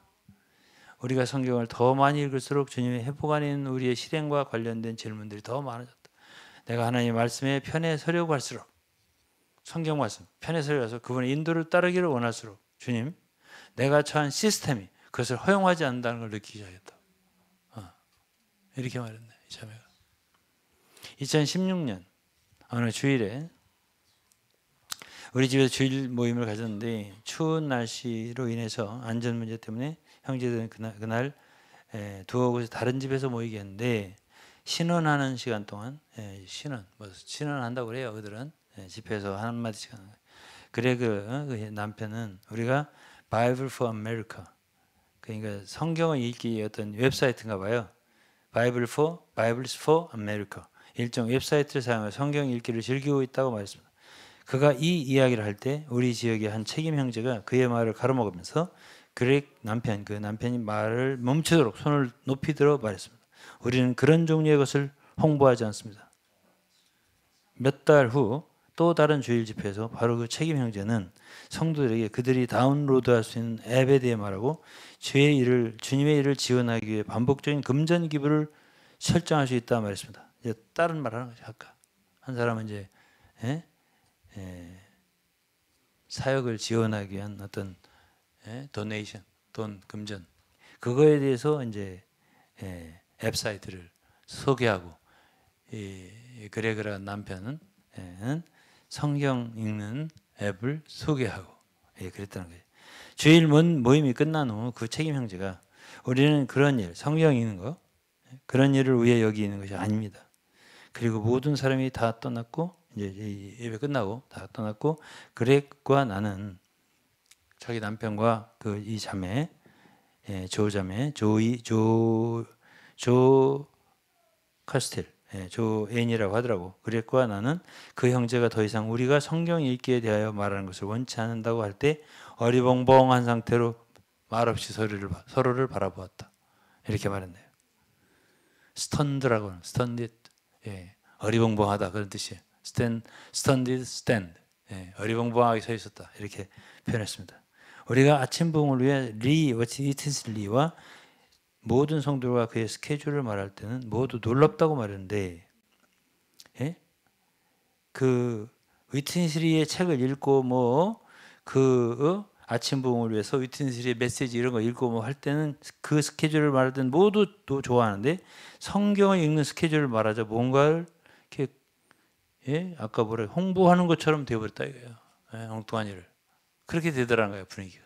우리가 성경을 더 많이 읽을수록 주님의 회복 안에 있는 우리의 실행과 관련된 질문들이 더 많아졌다. 내가 하나님 말씀에 편에 서려고 할수록 성경 말씀 편에 서려서 그분의 인도를 따르기를 원할수록 주님 내가 처한 시스템이 그것을 허용하지 않는다는 걸 느끼기 시작했다. 어. 이렇게 말했네 이 자매가. 2016년 어느 주일에 우리 집에서 주일 모임을 가졌는데 추운 날씨로 인해서 안전 문제 때문에 형제들은 그날, 그날 에, 두어 곳에 다른 집에서 모이게 했는데 신원하는 시간 동안 에, 신원 뭐 신원한다고 그래요 그들은 에, 집에서 한 마디씩 하는 거예요. 그래 그, 어, 그 남편은 우리가 Bible for America 그러니까 성경을 읽기 어떤 웹사이트인가 봐요. Bible for Bibles for America 일종 웹사이트를 사용해 성경 읽기를 즐기고 있다고 말했습니다. 그가 이 이야기를 할 때 우리 지역의 한 책임 형제가 그의 말을 가로먹으면서 그렉 남편 그 남편이 말을 멈추도록 손을 높이 들어 말했습니다. 우리는 그런 종류의 것을 홍보하지 않습니다. 몇 달 후 또 다른 주일 집회에서 바로 그 책임 형제는 성도들에게 그들이 다운로드할 수 있는 앱에 대해 말하고 주의 일을 주님의 일을 지원하기 위해 반복적인 금전 기부를 설정할 수 있다 말했습니다. 이제 다른 말 하는 거죠. 아까 한 사람은 이제 에? 에, 사역을 지원하기 위한 어떤 예? 도네이션, 돈, 금전 그거에 대해서 이제 예, 앱사이트를 소개하고 이, 그레그라 남편은 예, 성경 읽는 앱을 소개하고 예, 그랬다는 거예요. 주일 모임이 끝난 후 그 책임 형제가 우리는 그런 일, 성경 읽는 거 그런 일을 위해 여기 있는 것이 아닙니다. 그리고 모든 사람이 다 떠났고 이제 예배 끝나고 다 떠났고 그렉과 나는 자기 남편과 그 이 자매 예, 조 자매 조이 조 조 카스텔 예, 조 애인이라고 하더라고. 그랬고 나는 그 형제가 더 이상 우리가 성경 읽기에 대하여 말하는 것을 원치 않는다고 할 때 어리벙벙한 상태로 말없이 서로를 서로를 바라보았다. 이렇게 말했네요. stunned라고 stunned 예, 어리벙벙하다 그런 뜻이에요. stun 스턴디 스탠드 예, 어리벙벙하게 서 있었다 이렇게 표현했습니다. 우리가 아침 부흥을 위해 리 워치이티스 리와 모든 성도가 그의 스케줄을 말할 때는 모두 놀랍다고 말했는데 예? 그 위트니스리의 책을 읽고 뭐그 어? 아침 부흥을 위해서 위트니스의 메시지 이런 거 읽고 뭐 할 때는 그 스케줄을 때는 모두 또 좋아하는데 성경을 읽는 스케줄을 말하자 뭔가를 이렇게 예? 아까 뭐래 홍보하는 것처럼 되어버렸다 이거예요. 예? 엉뚱한 일을 그렇게 되더라는 거예요 분위기가.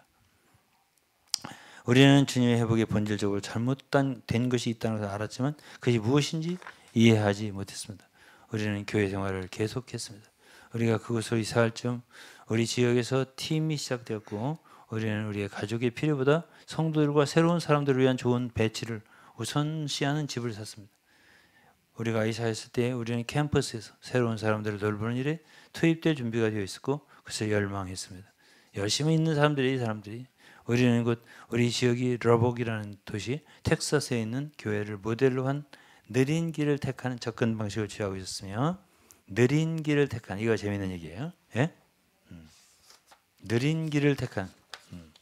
우리는 주님의 회복에 본질적으로 잘못된 것이 있다는 것을 알았지만 그것이 무엇인지 이해하지 못했습니다. 우리는 교회 생활을 계속했습니다. 우리가 그곳으로 이사할 쯤 우리 지역에서 팀이 시작되었고 우리는 우리의 가족의 필요보다 성도들과 새로운 사람들을 위한 좋은 배치를 우선시하는 집을 샀습니다. 우리가 이사했을 때 우리는 캠퍼스에서 새로운 사람들을 돌보는 일에 투입될 준비가 되어 있었고 그래서 열망했습니다. 열심히 있는 사람들이 이 사람들이 우리는 곧 우리 지역이 러복이라는 도시 텍사스에 있는 교회를 모델로 한 느린 길을 택하는 접근 방식을 취하고 있었으며 느린 길을 택한 이거 재밌는 얘기예요. 예? 음. 느린 길을 택한 음.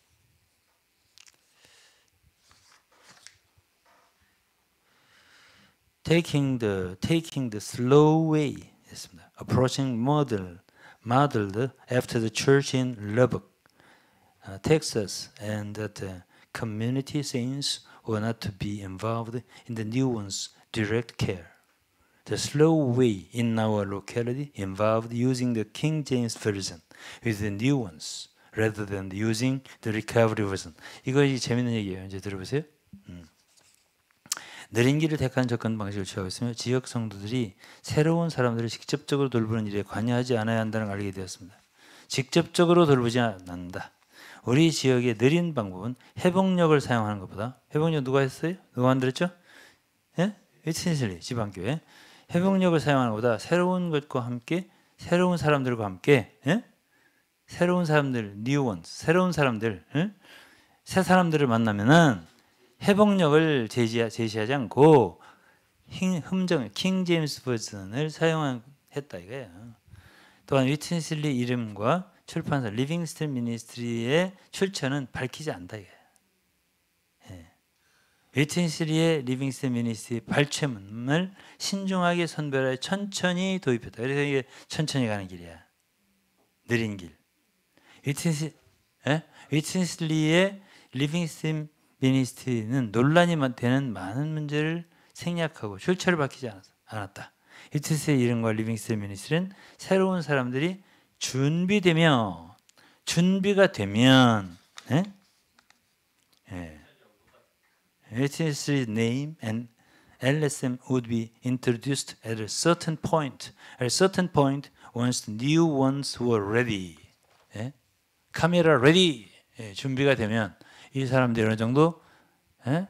taking the taking the slow way 했습니다. approaching model modeled after the church in Lubbock, uh, Texas, and that the community saints were not to be involved in the new one's direct care. The slow way in our locality involved using the King James Version with the new ones rather than using the recovery version. 이것이 재밌는 얘기예요. 이제 들어보세요. 음. 느린 길을 택한 접근 방식을 취하고 있으며 지역 성도들이 새로운 사람들을 직접적으로 돌보는 일에 관여하지 않아야 한다는 걸 알게 되었습니다. 직접적으로 돌보지 않는다. 우리 지역의 느린 방법은 회복력을 사용하는 것보다 회복력 누가 했어요? 누가 만들었죠? 예? 위트니슬리 지방교회 회복력을 사용하는 것보다 새로운 것과 함께 새로운 사람들과 함께 예? 새로운 사람들 뉴원 새로운 사람들 예? 새 사람들을 만나면은 회복역을 제시하, 제시하 지 않고 흠정 King James Version을 사용했다 이거예요. 또한 위트니스 리 이름과 출판사 Living Stream Ministry의 출처는 밝히지 않다 이거예요. 위트니스 리의 Living Stream Ministry 발췌문을 신중하게 선별하여 천천히 도입했다. 그래서 이게 천천히 가는 길이야. 느린 길. 위트니스, 위트니스 리의 Living Stream Ministry는 논란이 되는 많은 문제를 생략하고 출처를 밝히지 않았다. 위트니스 리의 이름과 Living Stream Ministry는 새로운 사람들이 준비되면 준비가 되면 예? 예. WL's name and LSM would be introduced at a certain point. At a certain point, once the new ones were ready. 예? 카메라 ready 예, 준비가 되면 이 사람들이 어느 정도 예?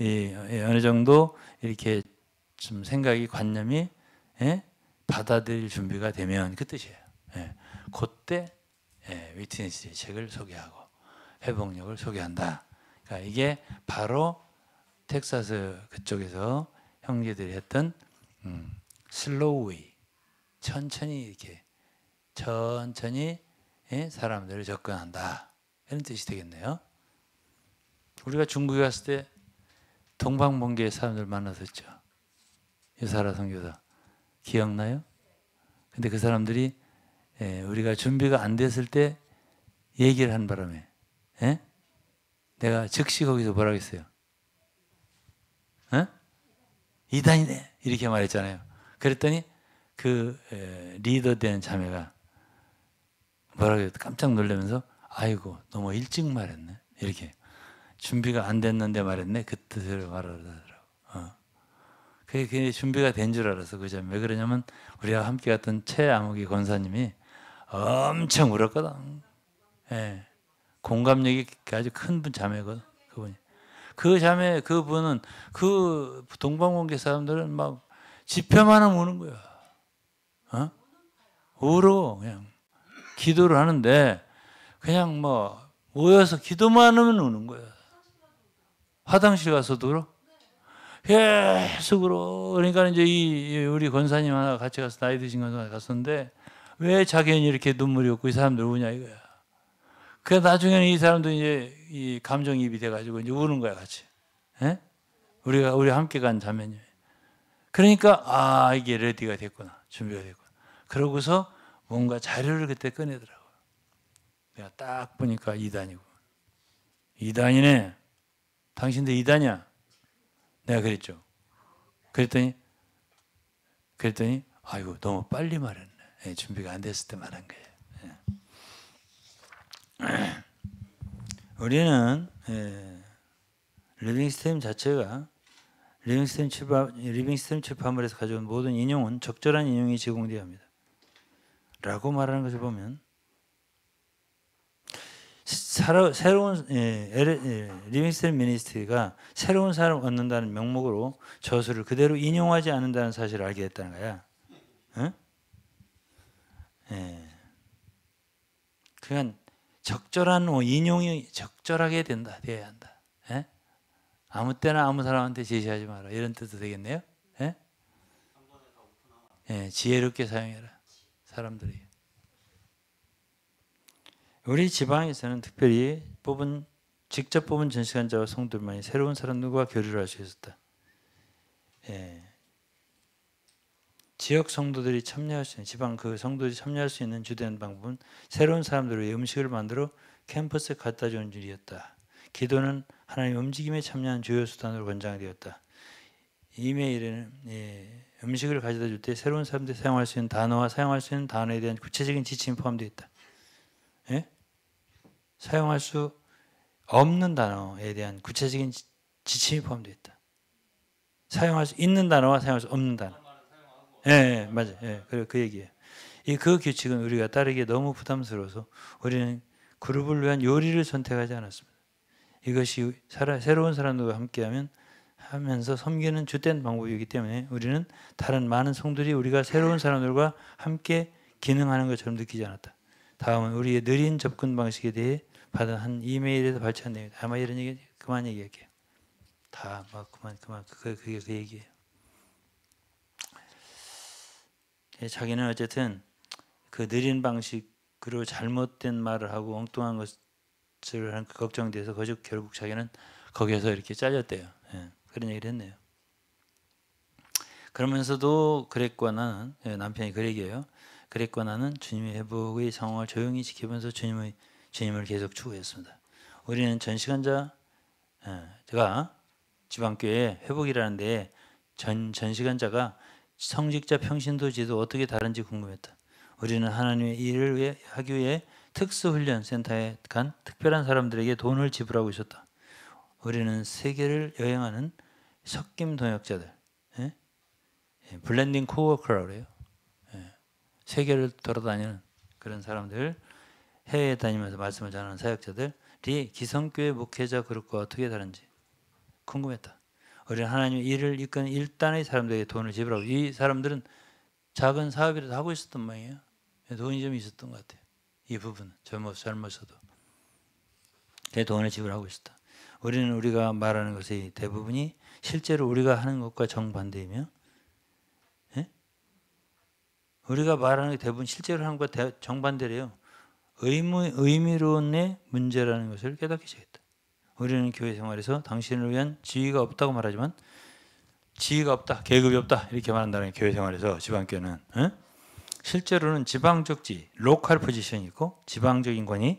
예, 어느 정도 이렇게 좀 생각이 관념이 예? 받아들일 준비가 되면 그 뜻이에요. 예. 그때 예, 위트니스 책을 소개하고 회복력을 소개한다. 그러니까 이게 바로 텍사스 그쪽에서 형제들이 했던 음, 슬로우웨이 천천히 이렇게 천천히 예, 사람들을 접근한다 이런 뜻이 되겠네요. 우리가 중국에 갔을 때 동방번개 사람들 만났었죠. 유사라 선교사 기억나요? 근데 그 사람들이 예, 우리가 준비가 안 됐을 때 얘기를 한 바람에 예? 내가 즉시 거기서 뭐라고 했어요? 어? 이단이네 이렇게 말했잖아요. 그랬더니 그 리더 된 자매가 뭐라고 해요? 깜짝 놀라면서 아이고 너무 일찍 말했네 이렇게 준비가 안 됐는데 말했네 그 뜻을 말하더라고. 어. 그게 준비가 된 줄 알아서 그 자매 왜 그러냐면 우리가 함께 갔던 최아무기 권사님이 엄청 울었거든. 예. 공감력이 아주 큰 분 자매거든 그분이. 그 자매 그분은 그 동방공개 사람들은 막 하면 우는 거야. 어? 울어 그냥 기도를 하는데 그냥 뭐 모여서 기도만 하면 우는 거야. 화장실 가서도 울어. 계속 울어. 그러니까 이제 이 우리 권사님 하나 같이 가서 나이 드신 권사 갔었는데 왜 자기는 이렇게 눈물이 없고 이 사람들 우냐 이거야. 그 나중에는 이 사람도 이제 이 감정이입이 돼가지고 이제 우는 거야 같이. 에? 예? 우리가 우리 함께 간 자매님. 그러니까 아 이게 레디가 됐구나 준비가 됐구나. 그러고서 뭔가 자료를 그때 꺼내더라고. 내가 딱 보니까 이단이고 이단이네. 당신도 이단이야. 내가 그랬죠. 그랬더니 그랬더니 아이고 너무 빨리 말했네. 예, 준비가 안 됐을 때 말한 거예요. 예. 우리는 예, Living Stream 자체가 Living Stream 출판 Living Stream 출판물에서 가져온 모든 인용은 적절한 인용이 제공되어야 합니다. 라고 말하는 것을 보면 새로, 새로운 예, 예, Living Stream Ministry가 새로운 사람 얻는다는 명목으로 저술을 그대로 인용하지 않는다는 사실을 알게 됐다는 거야. 응? 예. 그러니까 적절한 뭐 인용이 적절하게 된다, 돼야 한다. 예? 아무 때나 아무 사람한테 제시하지 마라. 이런 뜻도 되겠네요. 예? 예, 지혜롭게 사용해라. 사람들이. 우리 지방에서는 특별히 뽑은 직접 뽑은 전시관자와 성도들만이 새로운 사람들과 교류를 할 수 있었다. 예. 지역 성도들이 참여할 수 있는 지방 그 성도들이 참여할 수 있는 주된 방법은 새로운 사람들을 위해 음식을 만들어 캠퍼스에 갖다 주는 일이었다. 기도는 하나님 움직임에 참여한 주요 수단으로 권장되었다. 이메일에는 예, 음식을 가져다 줄 때 새로운 사람들이 사용할 수 있는 단어와 사용할 수 있는 단어에 대한 구체적인 지침이 포함되어 있다. 예? 사용할 수 없는 단어에 대한 구체적인 지침이 포함되어 있다. 사용할 수 있는 단어와 사용할 수 없는 단어. 예, 예 맞아요. 예, 그, 그 얘기예요. 이 그 규칙은 우리가 따르기 너무 부담스러워서 우리는 그룹을 위한 요리를 선택하지 않았습니다. 이것이 살아, 새로운 사람들과 함께하면 하면서 섬기는 주된 방법이기 때문에 우리는 다른 많은 성들이 우리가 새로운 사람들과 함께 기능하는 것처럼 느끼지 않았다. 다음은 우리의 느린 접근 방식에 대해 받은 한 이메일에서 발췌한 내용이다. 아마 이런 얘기 그만 얘기할게요. 다 막 그만 그만 그 그게 그 얘기예요. 예, 자기는 어쨌든 그 느린 방식으로 잘못된 말을 하고 엉뚱한 것을 그 걱정돼서 결국 자기는 거기에서 이렇게 잘렸대요. 예, 그런 얘기를 했네요. 그러면서도 그랬고 나는 예, 남편이 그 얘기예요. 그랬고 나는 주님의 회복의 상황을 조용히 지키면서 주님의 주님을 계속 추구했습니다. 우리는 전시관자 예, 제가 지방교회 회복이라는데 전 전시관자가 성직자 평신도 지도 어떻게 다른지 궁금했다. 우리는 하나님의 일을 위해 하기 위해 특수훈련센터에 간 특별한 사람들에게 돈을 지불하고 있었다. 우리는 세계를 여행하는 석김 동역자들, 예? 예, blending co-worker라고 그래요. 예, 세계를 돌아다니는 그런 사람들, 해외에 다니면서 말씀을 전하는 사역자들이 기성교회 목회자 그룹과 어떻게 다른지 궁금했다. 우리는 하나님 일을 이끄는 일단의 사람들에게 돈을 지불하고 이 사람들은 작은 사업이라도 하고 있었던 모양이에요. 돈이 좀 있었던 것 같아요. 이 부분은 젊어 젊어서도 그 돈을 지불하고 있었다. 우리는 우리가 말하는 것의 대부분이 실제로 우리가 하는 것과 정반대이며 예? 우리가 말하는 게 대부분 실제로 하는 것과 정반대래요. 의미, 의미론의 문제라는 것을 깨닫기 시작했다. 우리는 교회 생활에서 당신을 위한 지위가 없다고 말하지만 지위가 없다, 계급이 없다 이렇게 말한다는 교회 생활에서 지방교회는 응? 실제로는 지방적 지, 로컬 포지션이 있고 지방적인 권위,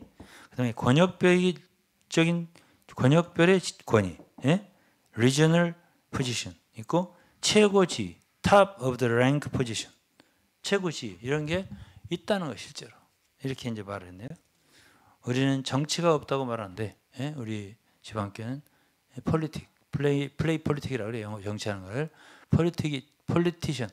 그다음에 권역별적인 권역별의 권위, 예? regional position 있고 최고지, top of the rank 최고지 이런 게 있다는 거 실제로 이렇게 이제 말을 했네요. 우리는 정치가 없다고 말하는데 예? 우리 지방교는 politic, play play politic이라고 그래요. 정치하는 걸 politic이 politician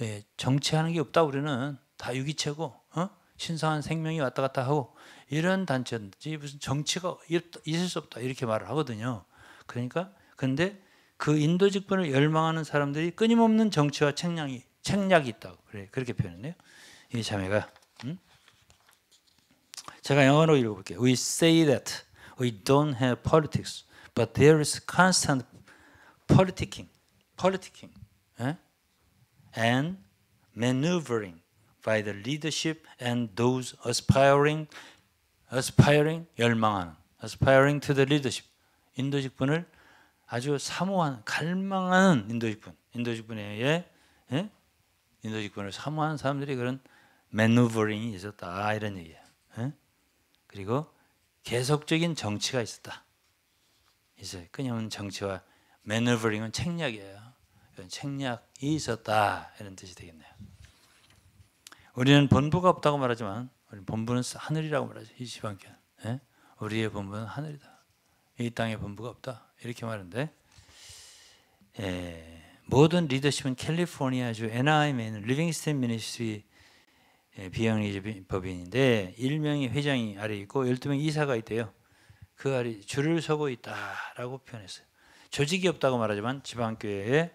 예, 정치하는 게 없다 우리는 다 유기체고 어? 신성한 생명이 왔다 갔다 하고 이런 단체든지 무슨 정치가 있을 수 없다 이렇게 말을 하거든요. 그러니까 근데 그 인도 직분을 열망하는 사람들이 끊임없는 정치와 책략이 책략이 있다고 그래 그렇게 표현했네요. 이 자매가 음? 제가 영어로 읽어볼게요. We say that we don't have politics, but there is constant politicking, politicking, eh? and maneuvering by the leadership and those aspiring, aspiring 열망하는, aspiring to the leadership, 인도직분을 아주 사모하는, 갈망하는 인도직분, 인도직분에 의해 예? 인도직분을 사모하는 사람들이 그런 매누버링이 있었다 이런 얘기예요. 예? 그리고 계속적인 정치가 있었다. 있어요. 끊임없는 정치와 maneuvering은 책략이에요. 책략이 있었다 이런 뜻이 되겠네요. 우리는 본부가 없다고 말하지만 우리 본부는 하늘이라고 말하죠. 이 지방교회. 예? 우리의 본부는 하늘이다. 이 땅에 본부가 없다. 이렇게 말하는데 예, 모든 리더십은 캘리포니아주 애너하임에 있는 Living Stream Ministry 비영리 법인인데 1명이 회장이 아래 있고 12명 이사가 있대요. 그 아래 줄을 서고 있다라고 표현했어요. 조직이 없다고 말하지만 지방교회에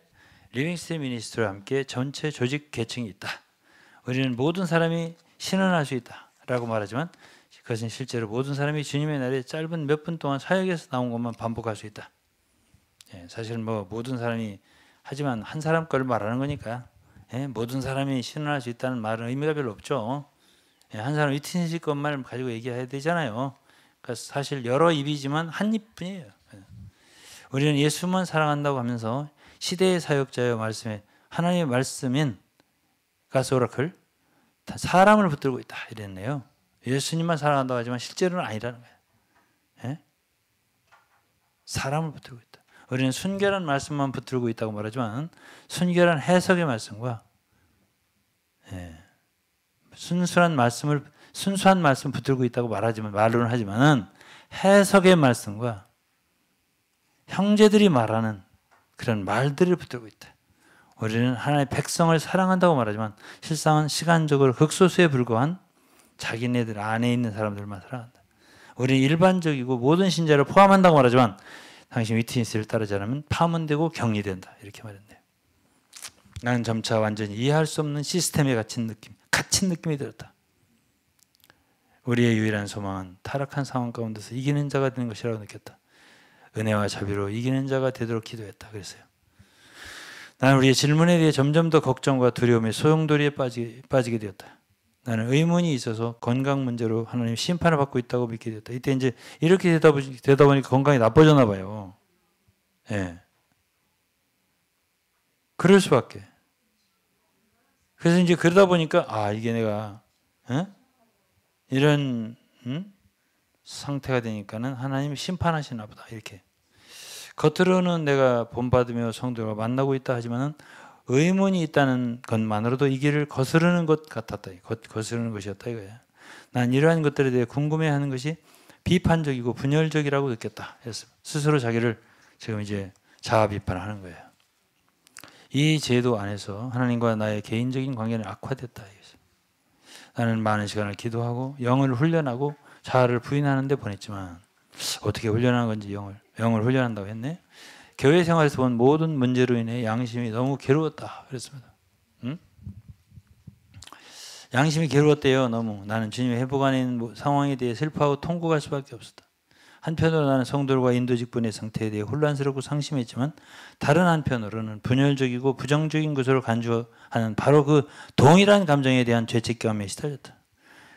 Living Stream Ministry와 함께 전체 조직 계층이 있다. 우리는 모든 사람이 신언할 수 있다라고 말하지만 그것은 실제로 모든 사람이 주님의 날에 짧은 몇 분 동안 사역에서 나온 것만 반복할 수 있다. 예, 사실 뭐 모든 사람이 하지만 한 사람 걸 말하는 거니까 예, 모든 사람이 신언할 수 있다는 말은 의미가 별로 없죠. 예, 한 사람 위트니스 것만 가지고 얘기해야 되잖아요. 그러니까 사실 여러 입이지만 한 입뿐이에요. 예. 우리는 예수만 사랑한다고 하면서 시대의 사역자여 말씀에 하나님의 말씀인 가스오라클 사람을 붙들고 있다 이랬네요. 예수님만 사랑한다고 하지만 실제로는 아니라는 거예요. 예? 사람을 붙들고 있다. 우리는 순결한 말씀만 붙들고 있다고 말하지만 순결한 해석의 말씀과 예, 순수한 말씀을 순수한 말씀 붙들고 있다고 말하지만 말로는 하지만은 해석의 말씀과 형제들이 말하는 그런 말들을 붙들고 있다. 우리는 하나님의 백성을 사랑한다고 말하지만 실상은 시간적으로 극소수에 불과한 자기네들 안에 있는 사람들만 사랑한다. 우리는 일반적이고 모든 신자를 포함한다고 말하지만 당신 위트니스를 따르지 않으면 파문되고 격리된다. 이렇게 말했네요. 나는 점차 완전히 이해할 수 없는 시스템에 갇힌 느낌, 갇힌 느낌이 들었다. 우리의 유일한 소망은 타락한 상황 가운데서 이기는 자가 되는 것이라고 느꼈다. 은혜와 자비로 이기는 자가 되도록 기도했다. 그랬어요. 나는 우리의 질문에 대해 점점 더 걱정과 두려움에 소용돌이에 빠지, 빠지게 되었다. 나는 의문이 있어서 건강 문제로 하나님 심판을 받고 있다고 믿게 됐다. 이때 이제 이렇게 되다, 보니, 되다 보니까 건강이 나빠졌나 봐요. 예. 네. 그럴 수밖에. 그래서 이제 그러다 보니까 아 이게 내가 에? 이런 음? 상태가 되니까는 하나님이 심판하시나 보다 이렇게. 겉으로는 내가 본받으며 성도가 만나고 있다 하지만은 의문이 있다는 것만으로도 이 길을 거스르는 것 같았다. 거스르는 것이었다 이거야. 난 이러한 것들에 대해 궁금해하는 것이 비판적이고 분열적이라고 느꼈다. 스스로 자기를 지금 이제 자아 비판하는 거예요. 이 제도 안에서 하나님과 나의 개인적인 관계는 악화됐다. 나는 많은 시간을 기도하고 영을 훈련하고 자아를 부인하는 데 보냈지만 어떻게 훈련하는 건지 영을 영을 훈련한다고 했네. 교회 생활에서 본 모든 문제로 인해 양심이 너무 괴로웠다 그랬습니다. 응? 양심이 괴로웠대요. 너무 나는 주님의 회복 안에 있는 상황에 대해 슬퍼하고 통곡할 수밖에 없었다. 한편으로 나는 성도들과 인도 직분의 상태에 대해 혼란스럽고 상심했지만 다른 한편으로는 분열적이고 부정적인 것으로 간주하는 바로 그 동일한 감정에 대한 죄책감에 시달렸다.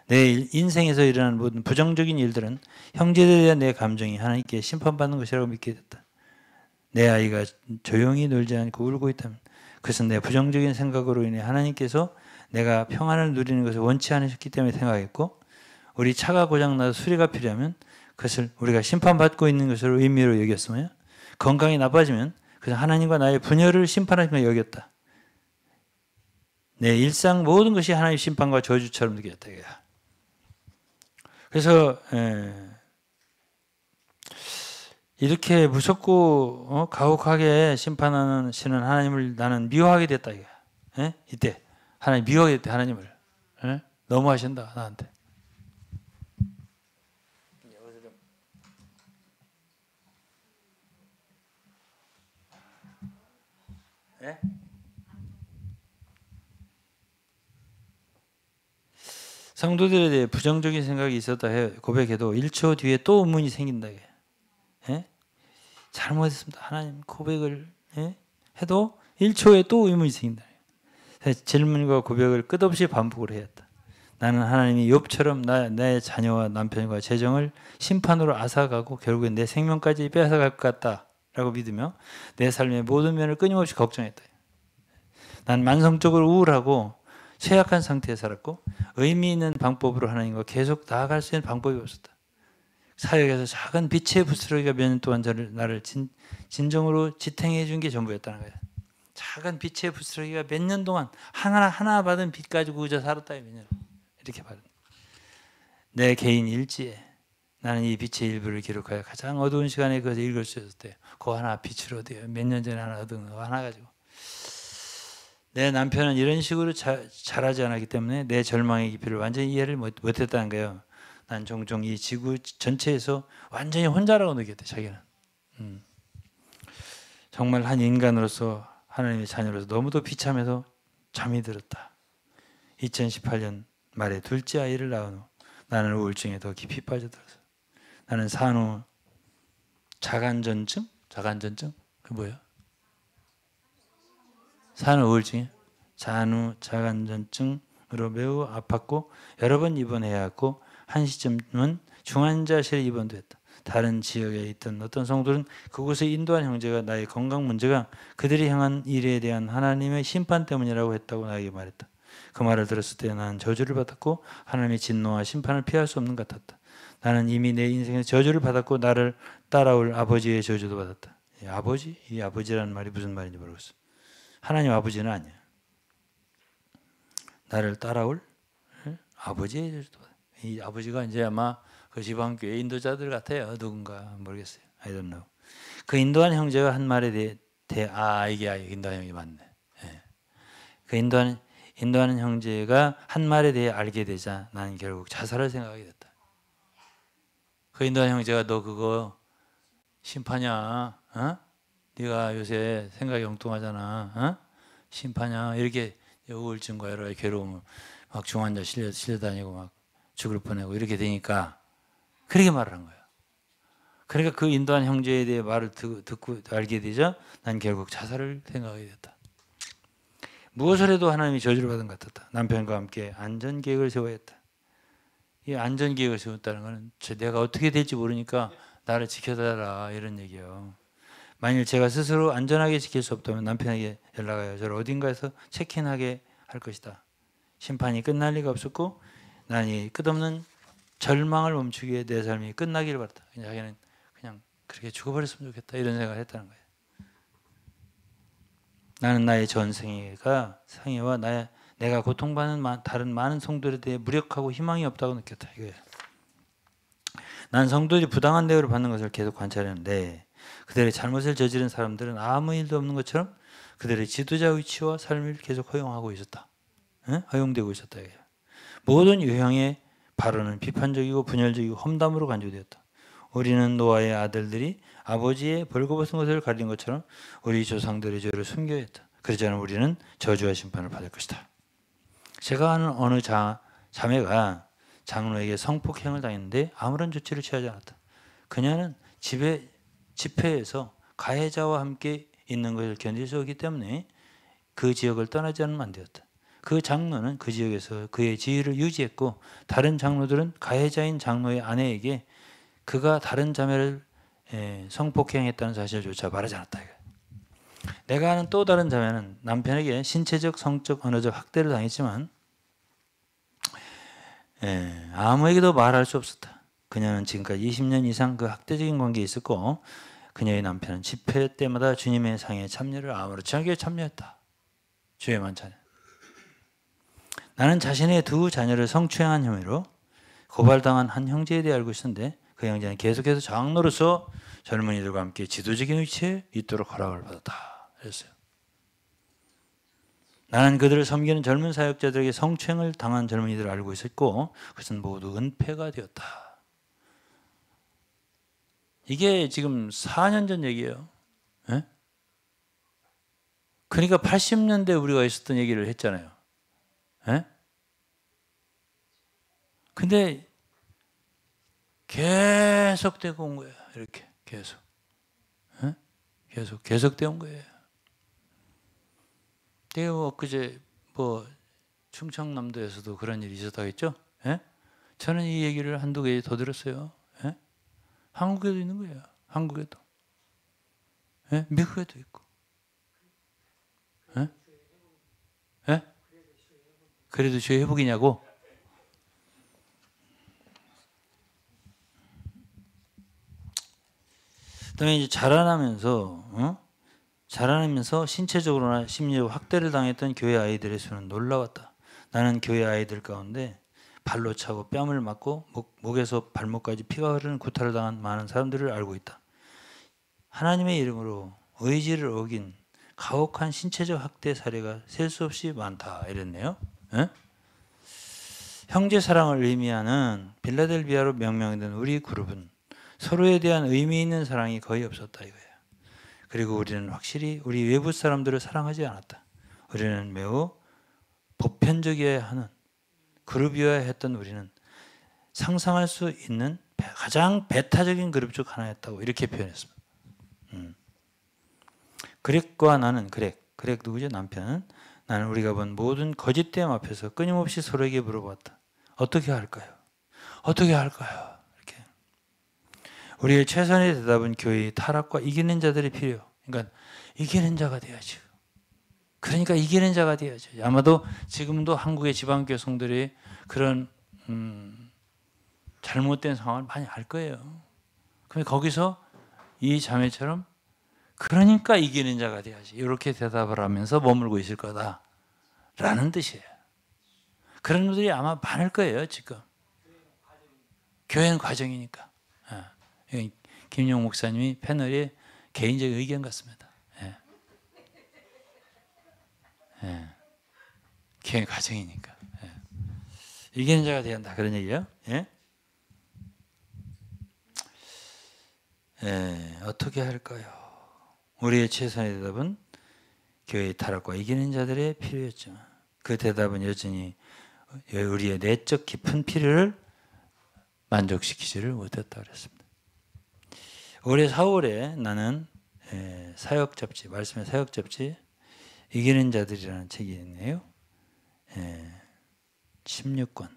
내 인생에서 일어나는 모든 부정적인 일들은 형제들에 대한 내 감정이 하나님께 심판받는 것이라고 믿게 됐다. 내 아이가 조용히 놀지 않고 울고 있다면 그것은 내 부정적인 생각으로 인해 하나님께서 내가 평안을 누리는 것을 원치 않으셨기 때문에 생각했고 우리 차가 고장나서 수리가 필요하면 그것을 우리가 심판받고 있는 것으로 의미로 여겼으며 건강이 나빠지면 그래서 하나님과 나의 분열을 심판하시며 여겼다. 내 일상 모든 것이 하나님의 심판과 저주처럼 느꼈다. 그래서 에, 이렇게 무섭고 어, 가혹하게 심판하는 신은 하나님을 나는 미워하게 됐다 이거. 예? 이때 하나님 미워하게 됐다 하나님을 예? 너무 하신다 나한테. 예? 성도들에 대해 부정적인 생각이 있었다 해 고백해도 1초 뒤에 또 의문이 생긴다. 예? 잘못했습니다. 하나님 고백을 예? 해도 1초에 또 의문이 생긴다. 질문과 고백을 끝없이 반복을 해야했다. 나는 하나님이 욥처럼 나, 내 자녀와 남편과 재정을 심판으로 앗아가고 결국엔 내 생명까지 뺏어갈 것 같다라고 믿으며 내 삶의 모든 면을 끊임없이 걱정했다. 난 만성적으로 우울하고 쇠약한 상태에 살았고 의미 있는 방법으로 하나님과 계속 나아갈 수 있는 방법이 없었다. 사역에서 작은 빛의 부스러기가 몇 년 동안 저를 나를 진, 진정으로 지탱해 준 게 전부였다는 거야. 작은 빛의 부스러기가 몇 년 동안 하나 하나 받은 빛 가지고 그저 살았다 몇 년. 이렇게 받은. 내 개인 일지에 나는 이 빛의 일부를 기록하여 가장 어두운 시간에 그것을 읽을 수 때, 그 하나 빛을 얻어요. 몇 년 전에 하나 얻은 거 하나 가지고. 내 남편은 이런 식으로 자, 잘하지 않았기 때문에 내 절망의 깊이를 완전히 이해를 못, 못했다는 거예요. 난 종종 이 지구 전체에서 완전히 혼자라고 느꼈대 자기는. 음. 정말 한 인간으로서 하나님의 자녀로서 너무도 비참해서 잠이 들었다. 2018년 말에 둘째 아이를 낳은 후 나는 우울증에 더 깊이 빠져들었어. 나는 산후 자간전증? 자간전증? 그 뭐야? 산후 우울증이 잔후 자간전증으로 매우 아팠고 여러 번 입원해야 했고 한 시점은 중환자실에 입원도 했다. 다른 지역에 있던 어떤 성도는 그곳에 인도한 형제가 나의 건강 문제가 그들이 향한 일에 대한 하나님의 심판 때문이라고 했다고 나에게 말했다. 그 말을 들었을 때 나는 저주를 받았고 하나님의 진노와 심판을 피할 수 없는 것 같았다. 나는 이미 내 인생에 저주를 받았고 나를 따라올 아버지의 저주도 받았다. 이 아버지? 이 아버지라는 말이 무슨 말인지 모르겠어. 하나님 아버지는 아니야. 나를 따라올 아버지의 저주도 받았다. 이 아버지가 이제 아마 그 지방 교회 인도자들 같아요. 누군가 모르겠어요. I don't know. 그 인도한 형제가 한 말에 대해, 대해 아 이게 인도한 형이 맞네. 예. 그 인도한 인도하는 형제가 한 말에 대해 알게 되자 나는 결국 자살을 생각하게 됐다. 그 인도하는 형제가 너 그거 심파냐? 어? 네가 요새 생각이 엉뚱하잖아. 어? 심파냐? 이렇게 우울증과 여러 가지 괴로움을 막 중환자 실려 실려 다니고 막 죽을 뻔하고 이렇게 되니까 그렇게 말을 한 거야. 그러니까 그 인도한 형제에 대해 말을 듣고 알게 되자 난 결국 자살을 생각하게 됐다. 무엇을 해도 하나님이 저주를 받은 것 같았다. 남편과 함께 안전 계획을 세워야 했다. 이 안전 계획을 세웠다는 것은 내가 어떻게 될지 모르니까 나를 지켜달라 이런 얘기예요. 만일 제가 스스로 안전하게 지킬 수 없다면 남편에게 연락하여 저를 어딘가에서 체킹하게 할 것이다. 심판이 끝날 리가 없었고 난이 끝없는 절망을 멈추기 위해 내 삶이 끝나기를 바랐다. 자기는 그냥 그렇게 죽어버렸으면 좋겠다 이런 생각을 했다는 거예요. 나는 나의 전생애가 상해와 나의 내가 고통받는 다른 많은 성도들에 대해 무력하고 희망이 없다고 느꼈다 이거예요. 난 성도들이 부당한 대우를 받는 것을 계속 관찰했는데 그들의 잘못을 저지른 사람들은 아무 일도 없는 것처럼 그들의 지도자 위치와 삶을 계속 허용하고 있었다. 응? 허용되고 있었다. 이거예요. 모든 유형의 발언은 비판적이고 분열적이고 험담으로 간주되었다. 우리는 노아의 아들들이 아버지의 벌거벗은 것을 가린 것처럼 우리 조상들의 죄를 숨겨야 했다. 않으면 우리는 저주와 심판을 받을 것이다. 제가 아는 어느 자, 자매가 장로에게 성폭행을 당했는데 아무런 조치를 취하지 않았다. 그녀는 집에 집회에서 가해자와 함께 있는 것을 견딜 수 없기 때문에 그 지역을 떠나지 않으면 안 되었다. 그 장로는 그 지역에서 그의 지위를 유지했고 다른 장로들은 가해자인 장로의 아내에게 그가 다른 자매를 예, 성폭행했다는 사실조차 말하지 않았다. 내가 아는 또 다른 자매는 남편에게 신체적, 성적, 언어적 학대를 당했지만 예, 아무에게도 말할 수 없었다. 그녀는 지금까지 20년 이상 그 학대적인 관계에 있었고 그녀의 남편은 집회 때마다 주님의 상에 참여를 아무렇지 않게 참여했다. 주의 만 찬 나는 자신의 두 자녀를 성추행한 혐의로 고발당한 한 형제에 대해 알고 있었는데 그 형제는 계속해서 장로로서 젊은이들과 함께 지도적인 위치에 있도록 허락을 받았다. 그랬어요. 나는 그들을 섬기는 젊은 사역자들에게 성추행을 당한 젊은이들을 알고 있었고 그것은 모두 은폐가 되었다. 이게 지금 4년 전 얘기예요. 네? 그러니까 80년대 우리가 있었던 얘기를 했잖아요. 네? 근데 계속 되고 온 거예요. 이렇게 계속. 네? 계속 계속되어 온 거예요. 내가 엊그제 뭐 충청남도에서도 그런 일이 있었다고 했죠? 예? 저는 이 얘기를 한두 개 더 들었어요. 예? 한국에도 있는 거예요. 한국에도. 예? 미국에도 있고. 예? 예? 그래도 죄 회복이냐고? 그다음에 이제 자라나면서 어? 자라나면서 신체적으로나 심리적 확대를 당했던 교회 아이들의 수는 놀라웠다. 나는 교회 아이들 가운데 발로 차고 뺨을 맞고 목, 목에서 발목까지 피가 흐르는 구타를 당한 많은 사람들을 알고 있다. 하나님의 이름으로 의지를 어긴 가혹한 신체적 학대 사례가 셀 수 없이 많다 이랬네요. 에? 형제 사랑을 의미하는 빌라델비아로 명명된 우리 그룹은 서로에 대한 의미 있는 사랑이 거의 없었다 이거예요. 그리고 우리는 확실히 우리 외부 사람들을 사랑하지 않았다. 우리는 매우 보편적이어야 하는 그룹이어야 했던 우리는 상상할 수 있는 가장 배타적인 그룹 중 하나였다고 이렇게 표현했습니다. 음. 그렉과 나는 그렉, 그렉 누구죠? 남편. 나는 우리가 본 모든 거짓됨 앞에서 끊임없이 서로에게 물어봤다. 어떻게 할까요? 어떻게 할까요? 이렇게. 우리의 최선의 대답은 교회의 타락과 이기는 자들이 필요. 그러니까 이기는 자가 돼야죠. 그러니까 이기는 자가 돼야죠. 아마도 지금도 한국의 지방교회 성들이 그런 음, 잘못된 상황을 많이 알 거예요. 그럼 거기서 이 자매처럼 그러니까 이기는 자가 돼야지. 이렇게 대답을 하면서 머물고 있을 거다 라는 뜻이에요. 그런 분들이 아마 많을 거예요, 지금. 교회는 과정이니까. 예. 김용 목사님이 패널의 개인적인 의견 같습니다. 예. 예. 교회 과정이니까. 예. 이기는 자가 돼야 한다. 그런 얘기예요. 예? 예, 어떻게 할까요? 우리의 최선의 대답은 교회의 타락과 이기는 자들의 필요였죠. 그 대답은 여전히 우리의 내적 깊은 필요를 만족시키지를 못했다 그랬습니다. 올해 4월에 나는 사역 잡지, 말씀의 사역 잡지 이기는 자들이라는 책이 있네요. 16권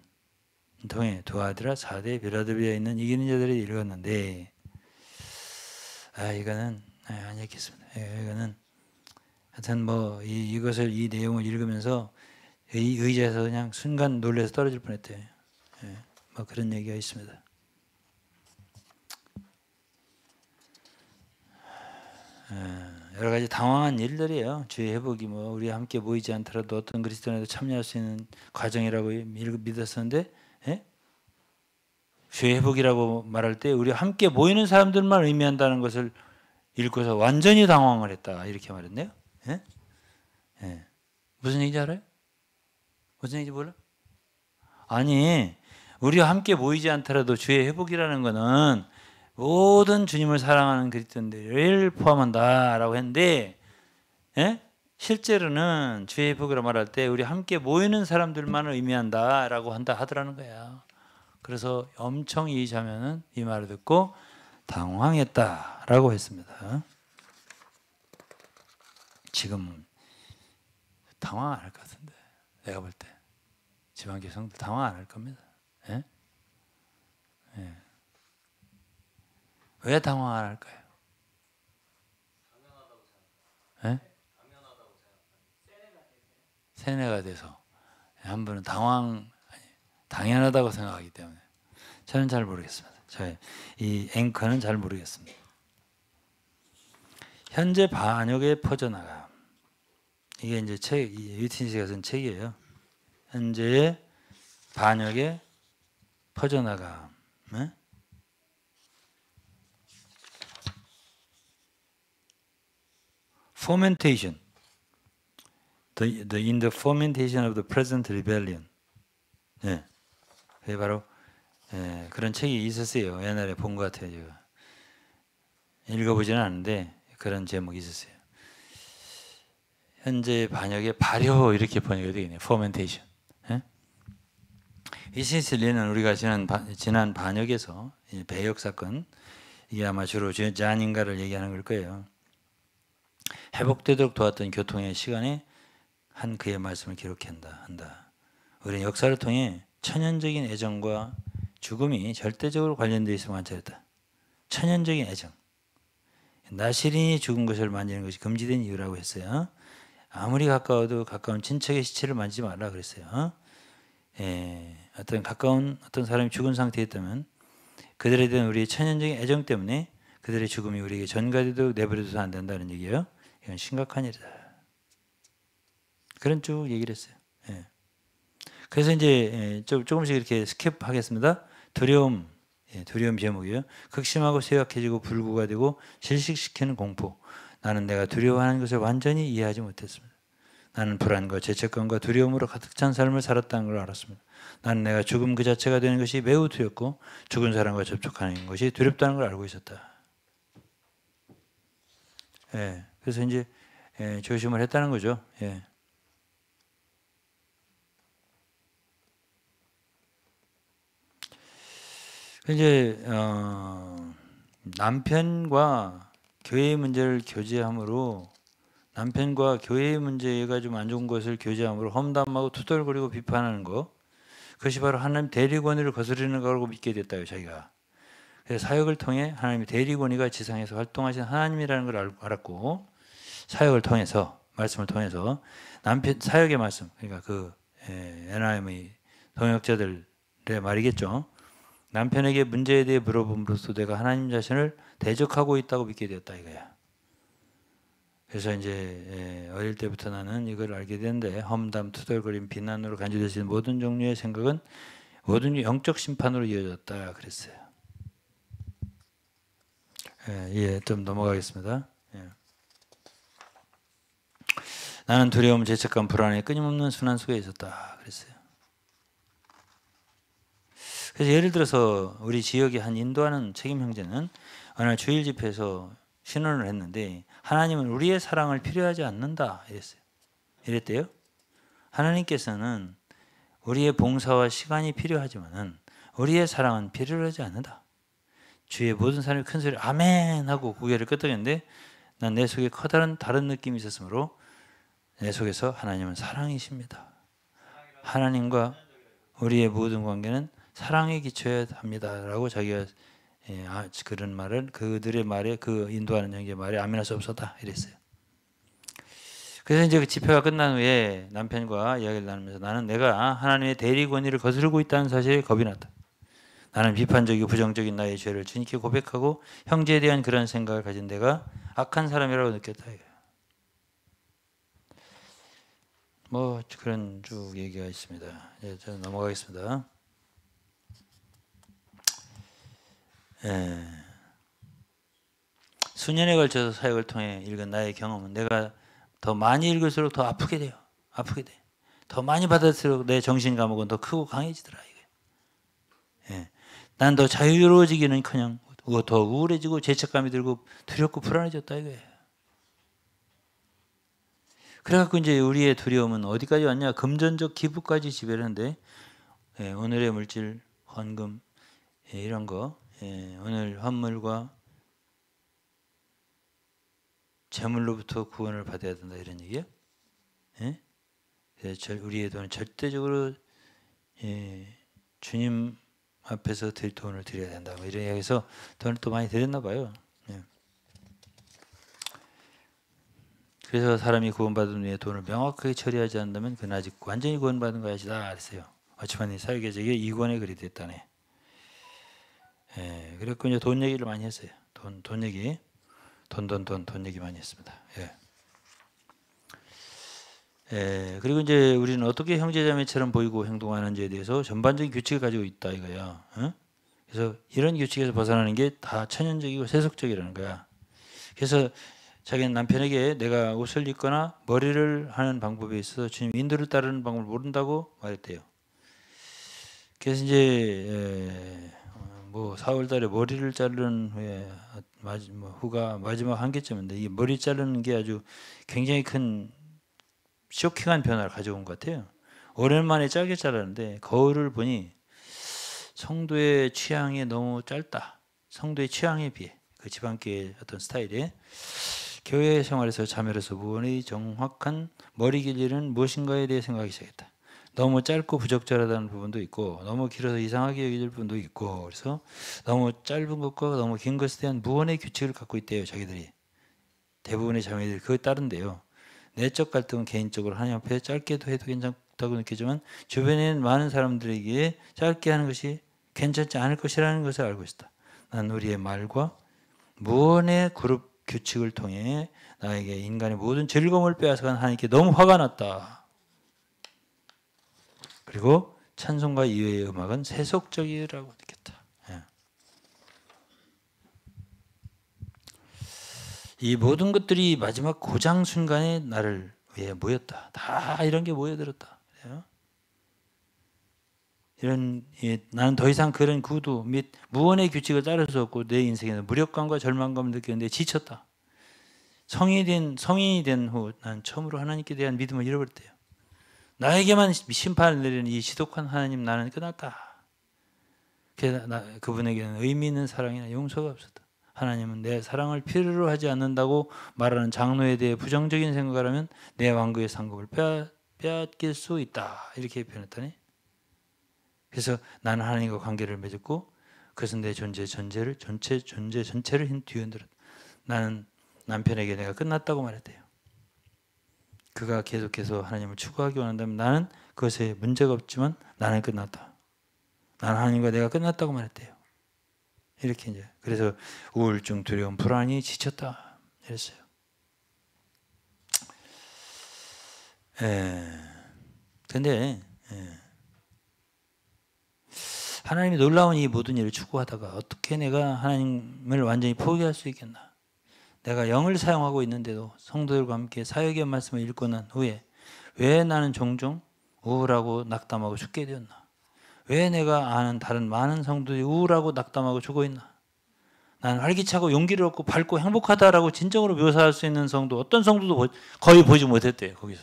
통해 도와드라 4대 빌라델비아에 있는 이기는 자들을 읽었는데 아 이거는 아, 안 읽겠습니다. 예, 이거는 하여튼 뭐 이, 이것을 이 내용을 읽으면서 의, 의자에서 그냥 순간 놀래서 떨어질 뻔했대요. 예, 뭐 그런 얘기가 있습니다. 예, 여러 가지 당황한 일들이에요. 주의 회복이 뭐 우리 함께 모이지 않더라도 어떤 그리스도인에도 참여할 수 있는 과정이라고 믿었었는데 예? 주의 회복이라고 말할 때 우리 함께 모이는 사람들만 의미한다는 것을 읽고서 완전히 당황을 했다 이렇게 말했네요. 예? 예. 무슨 얘기인지 알아요? 무슨 얘기인지 몰라? 아니 우리와 함께 모이지 않더라도 주의 회복이라는 것은 모든 주님을 사랑하는 그리스도인들을 포함한다라고 했는데 예? 실제로는 주의 회복이라 말할 때 우리 함께 모이는 사람들만을 의미한다라고 한다 하더라는 거야. 그래서 엄청 이 자매는 이 말을 듣고 당황했다 라고 했습니다. 지금 당황 안 할 것 같은데 내가 볼 때 지방교 성도 당황 안 할 겁니다. 예? 예. 왜 당황 안 할까요? 예? 세뇌가 돼서 한 분은 당황 당연하다고 생각하기 때문에 저는 잘 모르겠습니다. 저의 이 앵커는 잘 모르겠습니다. 현재 반역에 퍼져나가 이게 이제 책 유틴 씨가 쓴 책이에요. 현재 반역에 퍼져나가 네? fermentation the, the, in the fermentation of the present rebellion 네. 그게 바로 예, 그런 책이 있었어요. 옛날에 본 것 같아요. 읽어보지는 않는데 그런 제목이 있었어요. 현재 반역의 발효 이렇게 번역이 되겠네요. 포멘테이션. 예? 이시슬리는 우리가 지난 지난 반역에서 배역 사건 이게 아마 주로 잔인가를 얘기하는 걸 거예요. 회복되도록 도왔던 교통의 시간에 한 그의 말씀을 기록한다 한다. 우리는 역사를 통해 천연적인 애정과 죽음이 절대적으로 관련되어 있으면 관찰했다. 천연적인 애정. 나시린이 죽은 것을 만지는 것이 금지된 이유라고 했어요. 아무리 가까워도 가까운 친척의 시체를 만지지 말라 그랬어요. 예, 어떤 가까운 어떤 사람이 죽은 상태였다면 그들에 대한 우리의 천연적인 애정 때문에 그들의 죽음이 우리에게 전가되도 내버려둬서 안 된다는 얘기예요. 이건 심각한 일이다. 그런 쭉 얘기를 했어요. 예. 그래서 이제 예, 조금씩 이렇게 스킵하겠습니다. 두려움, 예, 두려움 제목이에요. 극심하고 쇠약해지고 불구가 되고 질식시키는 공포. 나는 내가 두려워하는 것을 완전히 이해하지 못했습니다. 나는 불안과 죄책감과 두려움으로 가득 찬 삶을 살았다는 걸 알았습니다. 나는 내가 죽음 그 자체가 되는 것이 매우 두렵고 죽은 사람과 접촉하는 것이 두렵다는 걸 알고 있었다. 예, 그래서 이제 예, 조심을 했다는 거죠. 예. 이제 어, 남편과 교회 문제를 교제함으로 남편과 교회 문제가 좀 안 좋은 것을 교제함으로 험담하고 투덜거리고 비판하는 것 그것이 바로 하나님 대리권위를 거스르는 거라고 믿게 됐다요 자기가. 그래서 사역을 통해 하나님의 대리권위가 지상에서 활동하신 하나님이라는 걸 알았고 사역을 통해서 말씀을 통해서 남편 사역의 말씀 그러니까 그 에나임의 동역자들의 말이겠죠 남편에게 문제에 대해 물어봄으로써 내가 하나님 자신을 대적하고 있다고 믿게 되었다 이거야. 그래서 이제 어릴 때부터 나는 이걸 알게 되는데 험담, 투덜거림, 비난으로 간주되는 모든 종류의 생각은 모든 영적 심판으로 이어졌다 그랬어요. 예, 예, 좀 넘어가겠습니다. 예. 나는 두려움, 죄책감, 불안에 끊임없는 순환 속에 있었다 그랬어요. 그래서 예를 들어서 우리 지역의 한 인도하는 책임 형제는 어느 날 주일 집회에서 신원을 했는데 하나님은 우리의 사랑을 필요하지 않는다 이랬어요. 이랬대요. 하나님께서는 우리의 봉사와 시간이 필요하지만은 우리의 사랑은 필요하지 않는다. 주의 모든 사람이 큰 소리 아멘 하고 고개를 끄덕였는데 난 내 속에 커다란 다른 느낌이 있었으므로 내 속에서 하나님은 사랑이십니다. 하나님과 우리의 모든 관계는 사랑에 기초해야 합니다라고 자기가 예, 아, 그런 말을 그들의 말에 그 인도하는 형제 말에 아멘할 수 없었다 이랬어요. 그래서 이제 그 집회가 끝난 후에 남편과 이야기를 나누면서 나는 내가 하나님의 대리 권위를 거스르고 있다는 사실에 겁이 났다. 나는 비판적이고 부정적인 나의 죄를 주님께 고백하고 형제에 대한 그런 생각을 가진 내가 악한 사람이라고 느꼈다. 뭐 그런 쭉 얘기가 있습니다. 예, 저는 넘어가겠습니다. 예. 수년에 걸쳐서 사역을 통해 읽은 나의 경험은 내가 더 많이 읽을수록 더 아프게 돼요. 아프게 돼. 더 많이 받을수록 내 정신 감옥은 더 크고 강해지더라 이게. 예. 난 더 자유로워지기는커녕 더 우울해지고 죄책감이 들고 두렵고 불안해졌다 이거예요. 그래갖고 이제 우리의 두려움은 어디까지 왔냐? 금전적 기부까지 지배하는데 예, 오늘의 물질, 헌금 예, 이런 거 예, 오늘 환물과 재물로부터 구원을 받아야 된다 이런 얘기예요. 예? 우리의 돈은 절대적으로 예, 주님 앞에서 드릴 돈을 드려야 된다. 뭐 이런 이야기해서 돈을 또 많이 드렸나 봐요. 예. 그래서 사람이 구원받은 후에 돈을 명확하게 처리하지 않는다면 그는 아직 완전히 구원받은 것이다 그랬어요. 어치만이 사회계적에 이권에 그리 됐다네. 예, 그랬고 이제 돈 얘기를 많이 했어요. 돈, 돈 얘기, 돈, 돈, 돈, 돈 얘기 많이 했습니다. 예. 예, 그리고 이제 우리는 어떻게 형제자매처럼 보이고 행동하는지에 대해서 전반적인 규칙을 가지고 있다 이거야. 어? 그래서 이런 규칙에서 벗어나는 게 다 천연적이고 세속적이라는 거야. 그래서 자기는 남편에게 내가 옷을 입거나 머리를 하는 방법에 있어서 주님 인도를 따르는 방법을 모른다고 말했대요. 그래서 이제 예, 뭐 4월달에 머리를 자르는 후에 마지, 뭐 후가 마지막 한계점인데 이 머리 자르는 게 아주 굉장히 큰 쇼킹한 변화를 가져온 것 같아요. 오랜만에 짧게 자르는데 거울을 보니 성도의 취향이 너무 짧다. 성도의 취향에 비해 그 지방교의 어떤 스타일이 교회 생활에서 자멸해서 무언의 정확한 머리 길이는 무엇인가에 대해 생각하기 시작했다. 너무 짧고 부적절하다는 부분도 있고 너무 길어서 이상하게 여기질 부분도 있고 그래서 너무 짧은 것과 너무 긴 것에 대한 무언의 규칙을 갖고 있대요 자기들이 대부분의 자매들이 그에 따른대요 내적 갈등은 개인적으로 하나님 앞에 짧게도 해도 괜찮다고 느끼지만 주변에 많은 사람들에게 짧게 하는 것이 괜찮지 않을 것이라는 것을 알고 있다. 난 우리의 말과 무언의 그룹 규칙을 통해 나에게 인간의 모든 즐거움을 빼앗아간 하나님께 너무 화가 났다. 그리고 찬송가 이외의 음악은 세속적이라고 느꼈다. 예. 이 모든 것들이 마지막 고장 순간에 나를 위해 모였다. 다 이런 게 모여들었다. 이런 예, 나는 더 이상 그런 구두 및 무언의 규칙을 따를 수 없고 내 인생에서 무력감과 절망감을 느꼈는데 지쳤다. 성인이 된 성인이 된 후 난 처음으로 하나님께 대한 믿음을 잃어버렸대요. 나에게만 심판을 내리는 이 지독한 하나님 나는 끝났다. 그분에게는 의미 있는 사랑이나 용서가 없었다. 하나님은 내 사랑을 필요로 하지 않는다고 말하는 장로에 대해 부정적인 생각을 하면 내 왕국의 상급을 빼앗길 수 있다. 이렇게 표현했더니 그래서 나는 하나님과 관계를 맺었고 그래서 내 존재 전체를 전체 존재 전체를 뒤흔들었다. 나는 남편에게 내가 끝났다고 말했대요. 그가 계속해서 하나님을 추구하기 원한다면 나는 그것에 문제가 없지만 나는 끝났다. 나는 하나님과 내가 끝났다고 말했대요. 이렇게 이제 그래서 우울증, 두려움, 불안이 지쳤다 이랬어요. 예. 근데 예. 하나님이 놀라운 이 모든 일을 추구하다가 어떻게 내가 하나님을 완전히 포기할 수 있겠나? 내가 영을 사용하고 있는데도 성도들과 함께 사역의 말씀을 읽고 난 후에 왜 나는 종종 우울하고 낙담하고 죽게 되었나? 왜 내가 아는 다른 많은 성도들이 우울하고 낙담하고 죽어 있나? 나는 활기차고 용기를 얻고 밝고 행복하다라고 진정으로 묘사할 수 있는 성도 어떤 성도도 거의 보지 못했대요 거기서.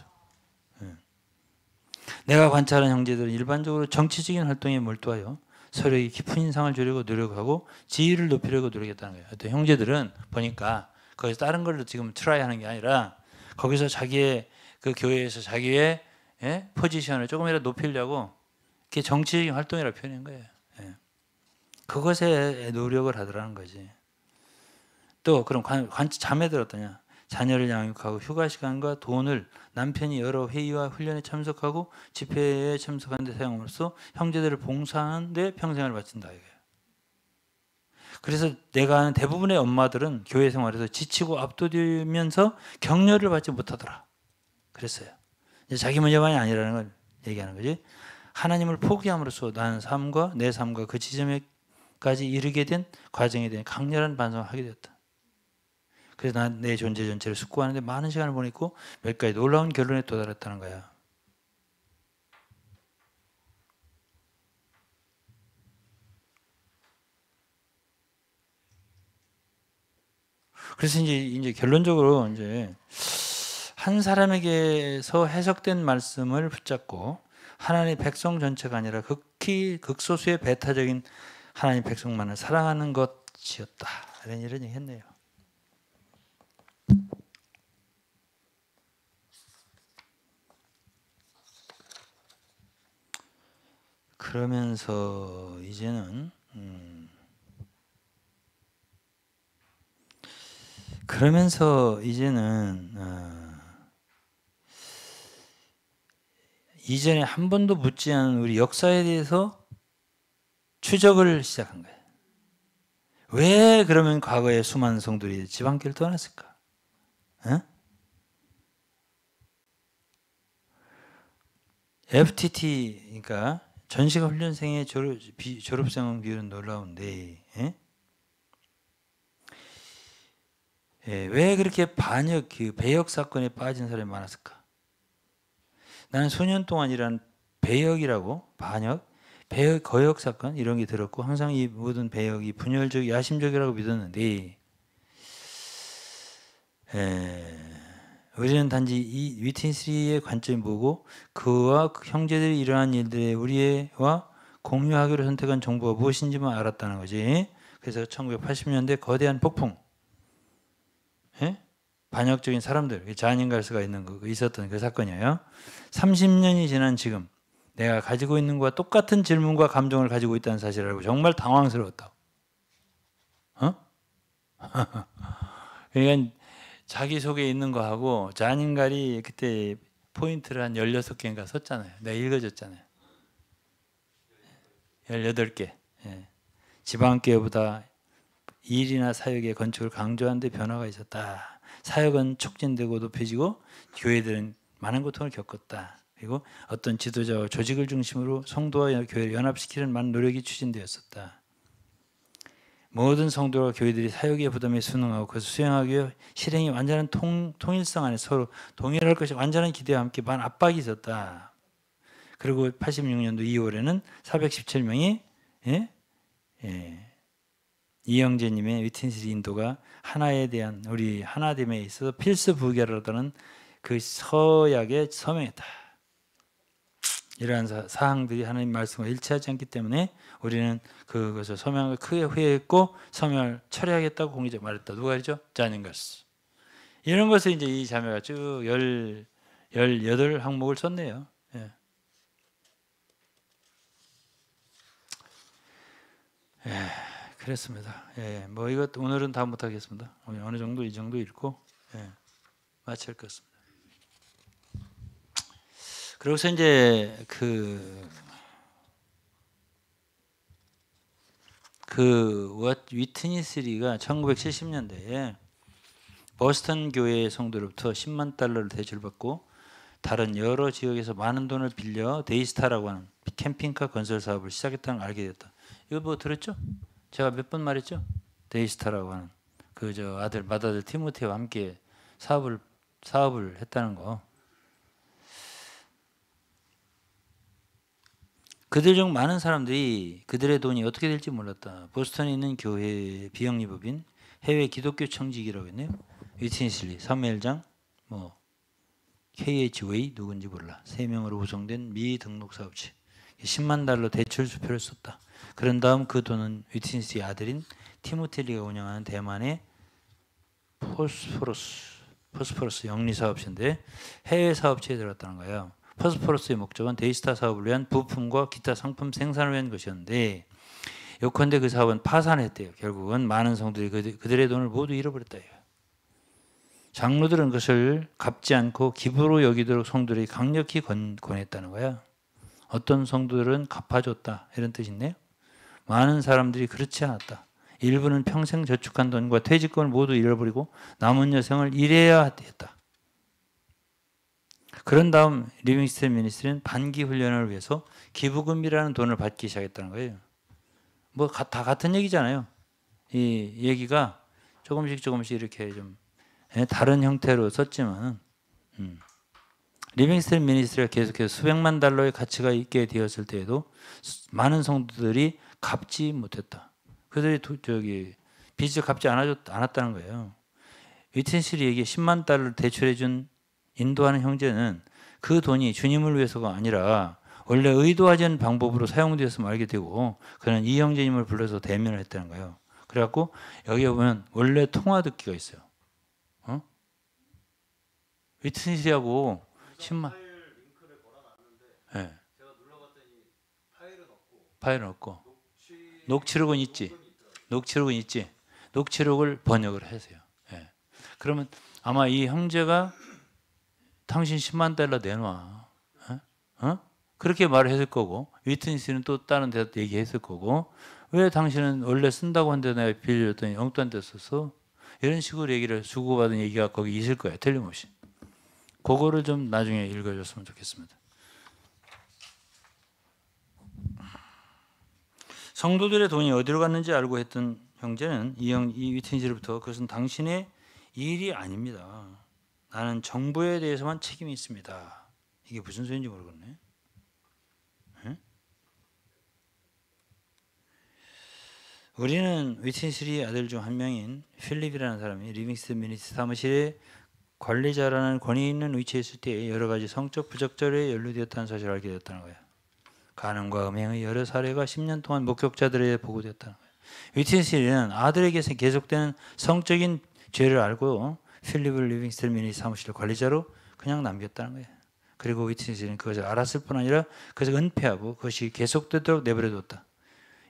예. 내가 관찰한 형제들은 일반적으로 정치적인 활동에 몰두하여 서로에게 깊은 인상을 주려고 노력하고 지위를 높이려고 노력했다는 거예요. 형제들은 보니까 거기서 다른 걸로 지금 try 하는 게 아니라 거기서 자기의 그 교회에서 자기의 예? 포지션을 조금이라도 높이려고 그게 정치적인 활동이라고 표현한 거예요. 예. 그것에 노력을 하더라는 거지. 또 그럼 관, 관 자매들 어떠냐? 자녀를 양육하고 휴가 시간과 돈을 남편이 여러 회의와 훈련에 참석하고 집회에 참석하는 데 사용함으로써 형제들을 봉사하는 데 평생을 바친다 이거예요. 그래서 내가 아는 대부분의 엄마들은 교회 생활에서 지치고 압도되면서 격려를 받지 못하더라. 그랬어요. 자기 문제만이 아니라는 걸 얘기하는 거지. 하나님을 포기함으로써 나는 삶과 내 삶과 그 지점에까지 이르게 된 과정에 대한 강렬한 반성을 하게 되었다. 그래서 난 내 존재 전체를 숙고하는데 많은 시간을 보냈고 몇 가지 놀라운 결론에 도달했다는 거야. 그래서 이제 이제 결론적으로 이제 한 사람에게서 해석된 말씀을 붙잡고 하나님 의 백성 전체가 아니라 극히 극소수의 배타적인 하나님 백성만을 사랑하는 것이었다. 이런 이런 얘기 했네요. 그러면서 이제는 음 그러면서 이제는 어 이전에 한 번도 묻지 않은 우리 역사에 대해서 추적을 시작한 거예요. 왜 그러면 과거에 수많은 성들이 지방길을 떠났을까? 어? FTT 그러니까 전시가 훈련생의 졸업, 비, 졸업생 비율은 놀라운데 예? 예, 왜 그렇게 반역 그 배역 사건에 빠진 사람이 많았을까? 나는 소년 동안 이란 배역이라고 반역, 배역 거역 사건 이런 게 들었고 항상 이 모든 배역이 분열적, 야심적이라고 믿었는데 예, 우리는 단지 이 위트니스의 관점을 보고 그와 그 형제들이 일어난 일들에 우리와 공유하기로 선택한 정보가 무엇인지만 알았다는 거지. 그래서 1980년대 거대한 폭풍, 예? 반역적인 사람들, 자닌갈스가 있는 거 있었던 그 사건이에요. 30년이 지난 지금 내가 가지고 있는 것과 똑같은 질문과 감정을 가지고 있다는 사실을 알고 정말 당황스러웠다. 어? 그러니까 자기 속에 있는 거하고 잔인갈이 그때 포인트를 한 16개인가 썼잖아요. 내가 읽어줬잖아요. 18개. 예. 지방교회보다 일이나 사역의 건축을 강조하는 데 변화가 있었다. 사역은 촉진되고 높여지고 교회들은 많은 고통을 겪었다. 그리고 어떤 지도자와 조직을 중심으로 성도와 교회를 연합시키는 많은 노력이 추진되었었다. 모든 성도와 교회들이 사역의 부담에 순응하고 그것을 수행하기 위해 실행이 완전한 통, 통일성 안에 서로 동일할 것이 완전한 기대와 함께 많은 압박이 있었다. 그리고 86년도 2월에는 417명이 예? 예. 이영재님의 위트니스 인도가 하나에 대한 우리 하나됨에 있어서 필수 부결하다는 그 서약에 서명했다. 이러한 사항들이 하나님 말씀과 일치하지 않기 때문에 우리는 그것을 서명을 크게 후회했고 서명을 철회하겠다고 공의적 말했다. 누가 했죠? 자닌가스. 이런 것을 이제 이 자매가 쭉 열, 열여덟 항목을 썼네요. 예. 예, 그랬습니다. 예, 뭐 이것 오늘은 다 못하겠습니다. 어느 정도 이 정도 읽고 예, 마칠 것입니다. 그래서 이제 그, 그 위트니스리가 1970년대에 보스턴 교회 성도로부터 10만 달러를 대출받고 다른 여러 지역에서 많은 돈을 빌려 Daystar라고 하는 캠핑카 건설 사업을 시작했다는 걸 알게 됐다. 이거 뭐 들었죠? 제가 몇 번 말했죠? Daystar라고 하는 그 저 아들 맏아들 티모테와 함께 사업을 사업을 했다는 거. 그들 중 많은 사람들이 그들의 돈이 어떻게 될지 몰랐다. 보스턴에 있는 교회 비영리법인 해외 기독교 청지기라고 했네요. 위트니스 리, 사무엘장, 뭐 KH 웨이 누군지 몰라. 세 명으로 구성된 미 등록 사업체. 10만 달러 대출 수표를 썼다. 그런 다음 그 돈은 위트니스의 아들인 티모테 리가 운영하는 대만의 Phosphorus Phosphorus 영리 사업체인데 해외 사업체에 들어갔다는 거예요. Phosphorus의 목적은 Daystar 사업을 위한 부품과 기타 상품 생산을 위한 것이었는데 요컨대 그 사업은 파산했대요. 결국은 많은 성도들이 그들 의 돈을 모두 잃어버렸다. 장로들은 그것을 갚지 않고 기부로 여기도록 성도들이 강력히 권, 권했다는 거야. 어떤 성도들은 갚아줬다 이런 뜻인데요. 많은 사람들이 그렇지 않았다. 일부는 평생 저축한 돈과 퇴직금을 모두 잃어버리고 남은 여생을 일해야 했다. 그런 다음 Living Stream Ministry는 반기 훈련을 위해서 기부금이라는 돈을 받기 시작했다는 거예요. 뭐 다 같은 얘기잖아요. 이 얘기가 조금씩 조금씩 이렇게 좀 예, 다른 형태로 썼지만 음. Living Stream Ministry가 계속해서 수백만 달러의 가치가 있게 되었을 때에도 많은 성도들이 갚지 못했다. 그들이 저기 빚을 갚지 않았, 않았다는 거예요. 위트니스 리에게 10만 달러를 대출해준 인도하는 형제는 그 돈이 주님을 위해서가 아니라 원래 의도하지 않은 방법으로 사용되었음을 알게 되고 그는 이 형제님을 불러서 대면을 했다는 거예요. 그래갖고 여기 보면 원래 통화 듣기가 있어요. 어? 위트니스하고 10만. 네. 파일은 없고 녹취록은 있지. 녹취록은 있지. 녹취록을 번역을 하세요. 네. 그러면 아마 이 형제가 당신 10만 달러 내놔. 어? 어? 그렇게 말을 했을 거고 위트니스는 또 다른 데서 얘기했을 거고 왜 당신은 원래 쓴다고 한데 내가 빌려줬더니 엉뚱한 데 썼어? 이런 식으로 얘기를 주고받은 얘기가 거기 있을 거야 틀림없이 그거를 좀 나중에 읽어줬으면 좋겠습니다 성도들의 돈이 어디로 갔는지 알고자 했던 형제는 이, 형, 이 위트니스로부터 그것은 당신의 일이 아닙니다 나는 정부에 대해서만 책임이 있습니다. 이게 무슨 소리인지 모르겠네. 응? 우리는 위트니스 리 아들 중 한 명인 필립이라는 사람이 Living Stream Ministry 사무실에 관리자라는 권위 있는 위치에 있을 때 여러 가지 성적 부적절에 연루되었다는 사실을 알게 되었다는 거예요. 간음과 음행의 여러 사례가 10년 동안 목격자들에 보고되었다는 거예요. 위트니스 리는 아들에게 계속되는 성적인 죄를 알고 필립을 Living Stream Ministry 사무실 관리자로 그냥 남겼다는 거예요. 그리고 위트니스는 그것을 알았을 뿐 아니라 그것을 은폐하고 그것이 계속되도록 내버려뒀다.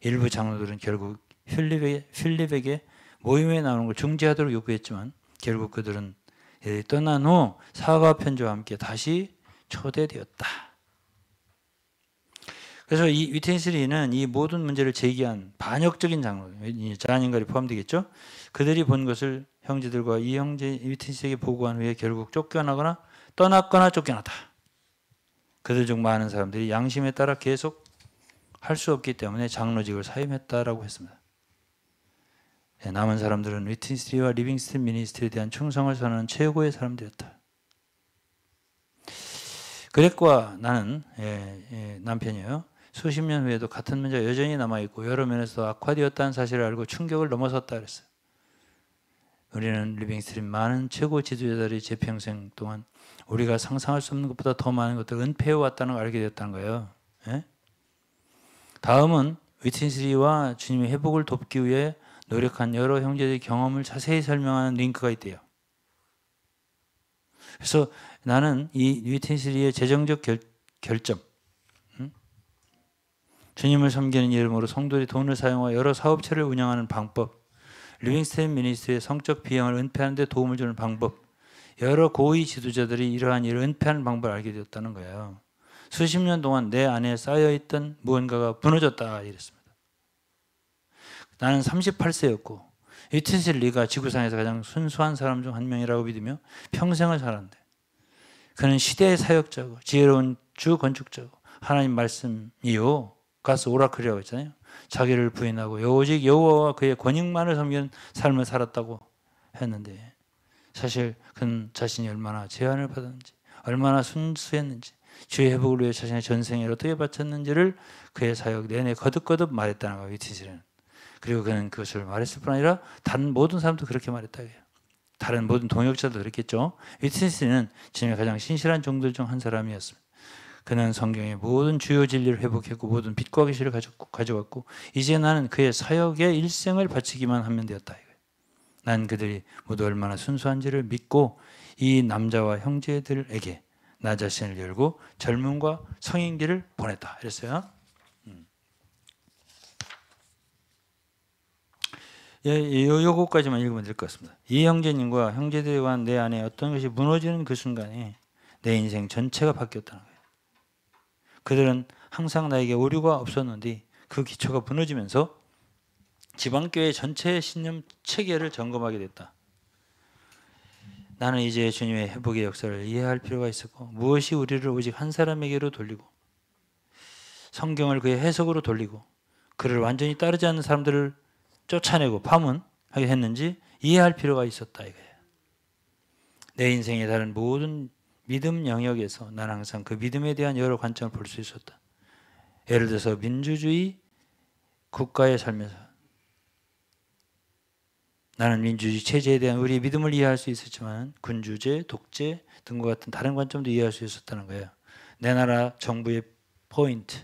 일부 장로들은 결국 필립에게, 필립에게 모임에 나오는 걸 중지하도록 요구했지만 결국 그들은 떠난 후 사과 편지와 함께 다시 초대되었다. 그래서 이 위트니스 리는 이 모든 문제를 제기한 반역적인 장로, 존 인갈이 포함되겠죠. 그들이 본 것을 형제들과 이 형제 위트니스에게 보고한 후에 결국 쫓겨나거나 떠났거나 쫓겨났다. 그들 중 많은 사람들이 양심에 따라 계속 할 수 없기 때문에 장로직을 사임했다라고 했습니다. 예, 남은 사람들은 위트니스 리와 Living Stream Ministry에 대한 충성을 선언하는 최고의 사람들이었다. 그렉과 나는 예, 예, 남편이에요. 수십 년 후에도 같은 문제가 여전히 남아있고 여러 면에서 악화되었다는 사실을 알고 충격을 넘어섰다 그랬어요. 우리는 Living Stream 많은 최고 지도자들이 제 평생 동안 우리가 상상할 수 없는 것보다 더 많은 것들을 은폐해 왔다는 걸 알게 됐다는 거예요. 예? 다음은 위트니스 리와 주님의 회복을 돕기 위해 노력한 여러 형제들의 경험을 자세히 설명하는 링크가 있대요. 그래서 나는 이 위틴스리의 재정적 결, 결점, 음? 주님을 섬기는 이름으로 성도들이 돈을 사용하여 여러 사업체를 운영하는 방법, 리빙스테인 미니스트의 성적 비용을 은폐하는 데 도움을 주는 방법, 여러 고위 지도자들이 이러한 일을 은폐하는 방법을 알게 되었다는 거예요. 수십 년 동안 내 안에 쌓여있던 무언가가 무너졌다 이랬습니다. 나는 38세였고 이튼실 리가 지구상에서 가장 순수한 사람 중 한 명이라고 믿으며 평생을 살았는데 그는 시대의 사역자고 지혜로운 주 건축자고 하나님 말씀이요 가스 오라클이라고 했잖아요. 자기를 부인하고 오직 여호와와 그의 권익만을 섬기는 삶을 살았다고 했는데 사실 그는 자신이 얼마나 제한을 받았는지 얼마나 순수했는지 주의 회복을 위해 자신의 전생에 어떻게 바쳤는지를 그의 사역 내내 거듭거듭 말했다는 거예요. 위티스는 그리고 그는 그것을 말했을 뿐 아니라 다른 모든 사람도 그렇게 말했다. 다른 모든 동역자도 그랬겠죠. 위트니스는 주님의 가장 신실한 종들 중 한 사람이었습니다. 그는 성경의 모든 주요 진리를 회복했고 모든 빛과 계시를 가져왔고 이제 나는 그의 사역에 일생을 바치기만 하면 되었다. 난 그들이 모두 얼마나 순수한지를 믿고 이 남자와 형제들에게 나 자신을 열고 젊음과 성인기를 보냈다. 이랬어요. 예, 요거까지만 읽으면 될 것 같습니다. 이 형제님과 형제들에 관한 내 안에 어떤 것이 무너지는 그 순간에 내 인생 전체가 바뀌었다는 거예요. 그들은 항상 나에게 오류가 없었는데 그 기초가 무너지면서 지방교회 전체의 신념 체계를 점검하게 됐다. 나는 이제 주님의 회복의 역사를 이해할 필요가 있었고 무엇이 우리를 오직 한 사람에게로 돌리고 성경을 그의 해석으로 돌리고 그를 완전히 따르지 않는 사람들을 쫓아내고 파문하게 했는지 이해할 필요가 있었다 이거예요. 내 인생에 다른 모든 믿음 영역에서 난 항상 그 믿음에 대한 여러 관점을 볼 수 있었다. 예를 들어서 민주주의 국가에 살면서 나는 민주주의 체제에 대한 우리 믿음을 이해할 수 있었지만 군주제, 독재 등과 같은 다른 관점도 이해할 수 있었다는 거예요. 내 나라 정부의 포인트,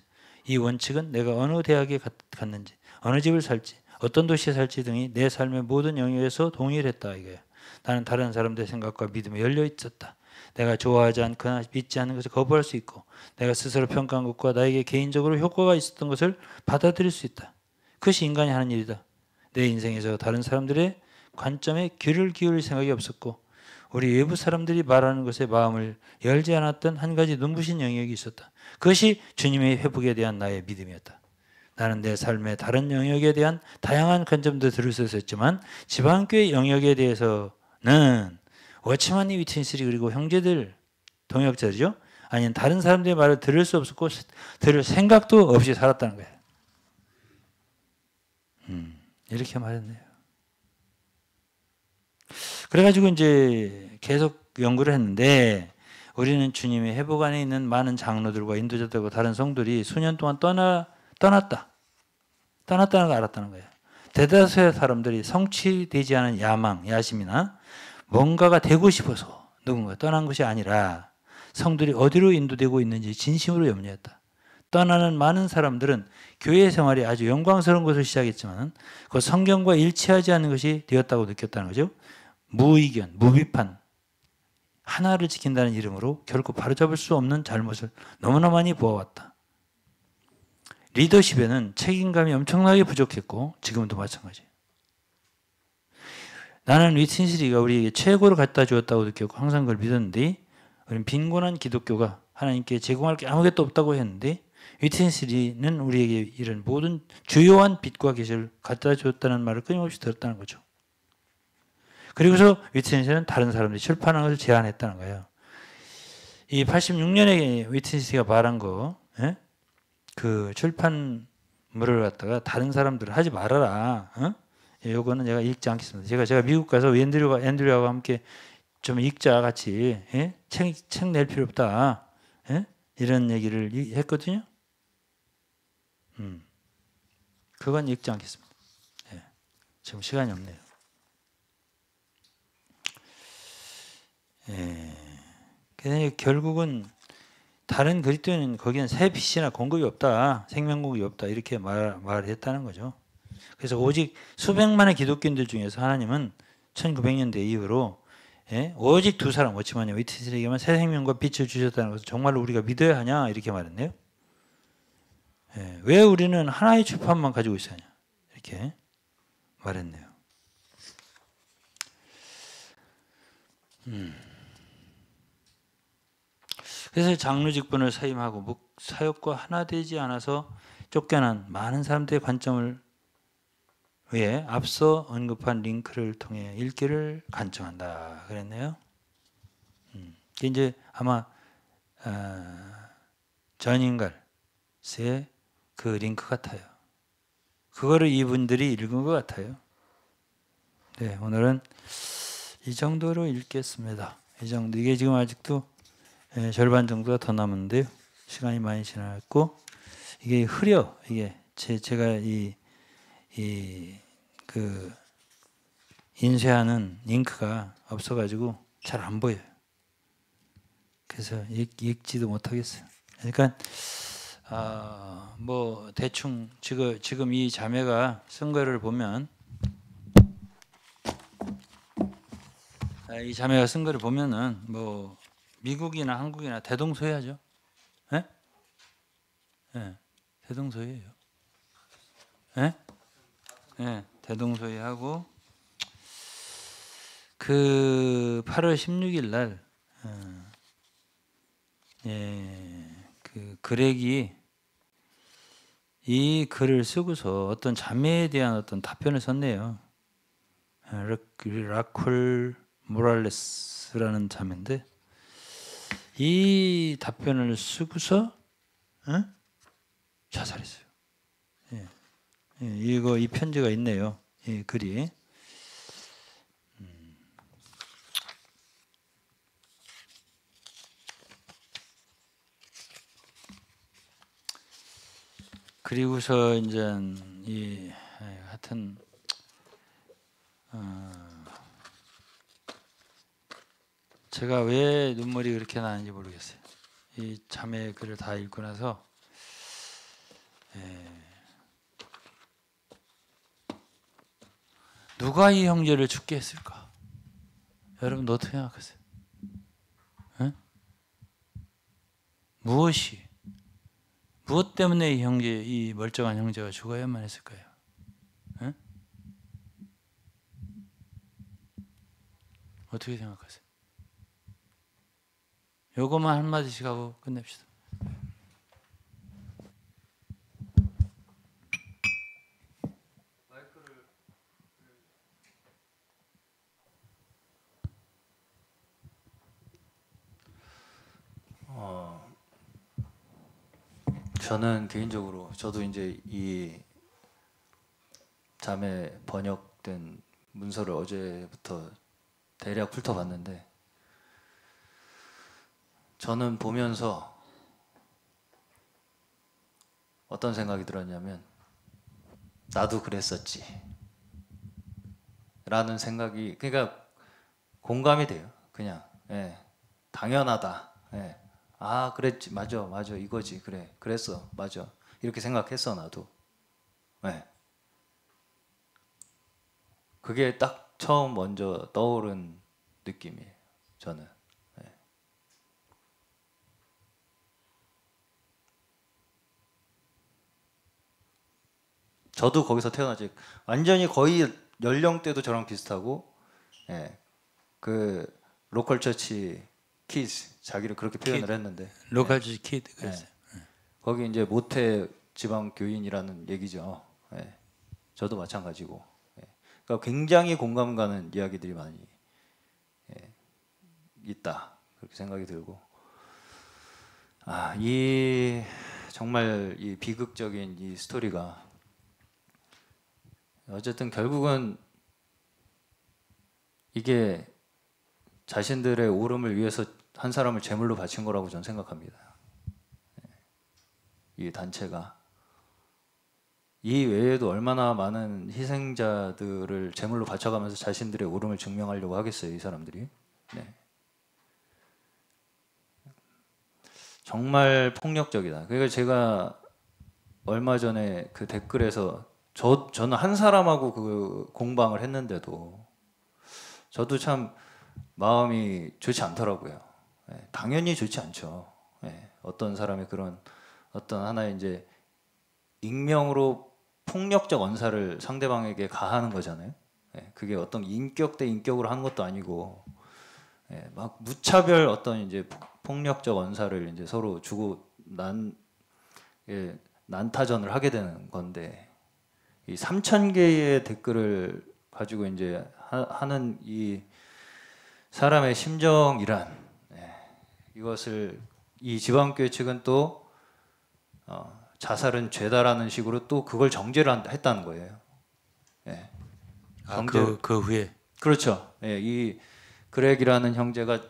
이 원칙은 내가 어느 대학에 갔는지, 어느 집을 살지, 어떤 도시에 살지 등이 내 삶의 모든 영역에서 동일했다 이거예요. 나는 다른 사람들의 생각과 믿음에 열려 있었다. 내가 좋아하지 않거나 믿지 않는 것을 거부할 수 있고 내가 스스로 평가한 것과 나에게 개인적으로 효과가 있었던 것을 받아들일 수 있다. 그것이 인간이 하는 일이다. 내 인생에서 다른 사람들의 관점에 귀를 기울일 생각이 없었고 우리 외부 사람들이 말하는 것에 마음을 열지 않았던 한 가지 눈부신 영역이 있었다. 그것이 주님의 회복에 대한 나의 믿음이었다. 나는 내 삶의 다른 영역에 대한 다양한 관점도 들을 수 있었지만 지방교회 영역에 대해서는 워치만이 위트니스리 그리고 형제들 동역자죠. 아니면 다른 사람들의 말을 들을 수 없었고 들을 생각도 없이 살았다는 거예요. 음, 이렇게 말했네요. 그래가지고 이제 계속 연구를 했는데 우리는 주님의 회복 안에 있는 많은 장로들과 인도자들과 다른 성들이 수년 동안 떠나 떠났다. 떠났다는 걸 알았다는 거예요. 대다수의 사람들이 성취되지 않은 야망, 야심이나 뭔가가 되고 싶어서 누군가 떠난 것이 아니라 성들이 어디로 인도되고 있는지 진심으로 염려했다. 떠나는 많은 사람들은 교회 생활이 아주 영광스러운 것을 시작했지만 그 성경과 일치하지 않는 것이 되었다고 느꼈다는 거죠. 무의견, 무비판, 하나를 지킨다는 이름으로 결코 바로잡을 수 없는 잘못을 너무나 많이 보아왔다. 리더십에는 책임감이 엄청나게 부족했고 지금도 마찬가지예요. 나는 위틴시리가 우리에게 최고를 갖다 주었다고 느꼈고 항상 그걸 믿었는데 우리는 빈곤한 기독교가 하나님께 제공할 게 아무것도 없다고 했는데 위틴시리는 우리에게 이런 모든 주요한 빛과 계시를 갖다 주었다는 말을 끊임없이 들었다는 거죠. 그리고서 위트니스는 다른 사람들이 출판하는 것을 제안했다는 거예요. 이 86년에 위트니스가 말한 거, 예? 그 출판물을 갖다가 다른 사람들은 하지 말아라. 어? 예, 요거는 제가 읽지 않겠습니다. 제가 제가 미국 가서 앤드류가 앤드류하고 함께 좀 읽자 같이 예? 책책 낼 필요 없다. 예? 이런 얘기를 했거든요. 음. 그건 읽지 않겠습니다. 예. 지금 시간이 없네요. 예. 결국은 다른 그리스도인은 거기는 새 빛이나 공급이 없다, 생명 공급이 없다 이렇게 말, 말을 했다는 거죠. 그래서 오직 수백만의 기독교인들 중에서 하나님은 1900년대 이후로 예? 오직 두 사람 워치만이 위트스에게만 새 생명과 빛을 주셨다는 것을 정말로 우리가 믿어야 하냐 이렇게 말했네요. 예. 왜 우리는 하나의 출판만 가지고 있어야 하냐 이렇게 말했네요. 음. 그래서 장로 직분을 사임하고 목 사역과 하나 되지 않아서 쫓겨난 많은 사람들의 관점을 위해 앞서 언급한 링크를 통해 읽기를 간청한다 그랬네요. 음, 이제 아마 어, 전인갈의 그 링크 같아요. 그거를 이분들이 읽은 것 같아요. 네, 오늘은 이 정도로 읽겠습니다. 이 정도 이게 지금 아직도 예, 절반 정도가 더 남았는데요. 시간이 많이 지났고 이게 흐려 이게 제 제가 이 이 그 인쇄하는 잉크가 없어가지고 잘 안 보여요. 그래서 읽, 지도 못하겠어요. 그러니까 아, 뭐 대충 지금 지금 이 자매가 쓴 거를 보면 아, 이 자매가 쓴 거를 보면은 뭐 미국이나 한국이나 대동소이하죠. 예? 예. 대동소이해요. 예? 예. 대동소이하고 그 8월 16일 날 어, 예. 그 그렉이 이 글을 쓰고서 어떤 자매에 대한 어떤 답변을 썼네요. 어, 라쿨 모랄레스라는 자매인데 이 답변을 쓰고서 어? 자살했어요. 예. 예, 이거 이 편지가 있네요. 이 글이. 음. 그리고서 이제 이 하여튼 어, 제가 왜 눈물이 그렇게 나는지 모르겠어요. 이 자매 글을 다 읽고 나서 예. 누가 이 형제를 죽게 했을까? 여러분 어떻게 생각하세요? 에? 무엇이 무엇 때문에 이 형제 이 멀쩡한 형제가 죽어야만 했을까요? 에? 어떻게 생각하세요? 요것만 한마디씩 하고 끝냅시다. 어, 저는 개인적으로 저도 이제 이 자매 번역된 문서를 어제부터 대략 훑어봤는데 저는 보면서 어떤 생각이 들었냐면 나도 그랬었지. 라는 생각이 그러니까 공감이 돼요. 그냥 예, 당연하다. 예. 아 그랬지. 맞아 맞아. 이거지. 그래. 그랬어. 맞아. 이렇게 생각했어 나도. 예. 그게 딱 처음 먼저 떠오른 느낌이에요 저는 저도 거기서 태어나지 완전히 거의 연령대도 저랑 비슷하고 예, 그 local church kids 자기를 그렇게 표현을 했는데 local church kid 그랬어요. 거기 이제 모태 지방 교인이라는 얘기죠. 예. 저도 마찬가지고. 예. 그러니까 굉장히 공감 가는 이야기들이 많이 예. 있다 그렇게 생각이 들고. 아, 이 정말 이 비극적인 이 스토리가 어쨌든 결국은 이게 자신들의 오름을 위해서 한 사람을 제물로 바친 거라고 저는 생각합니다. 이 단체가 이 외에도 얼마나 많은 희생자들을 제물로 바쳐가면서 자신들의 오름을 증명하려고 하겠어요, 이 사람들이. 네. 정말 폭력적이다. 그러니까 제가 얼마 전에 그 댓글에서 저 저는 한 사람하고 그 공방을 했는데도 저도 참 마음이 좋지 않더라고요. 예, 당연히 좋지 않죠. 예, 어떤 사람의 그런 어떤 하나의 이제 익명으로 폭력적 언사를 상대방에게 가하는 거잖아요. 예, 그게 어떤 인격 대 인격으로 하는 것도 아니고 예, 막 무차별 어떤 이제 폭- 폭력적 언사를 이제 서로 주고 난 예, 난타전을 하게 되는 건데 이 3천 개의 댓글을 가지고 이제 하, 하는 이 사람의 심정이란 예, 이것을 이 지방교회 측은 또 어, 자살은 죄다라는 식으로 또 그걸 정죄를 한- 했다는 거예요. 예. 아, 그, 그 후에 그렇죠. 예, 이 그렉이라는 형제가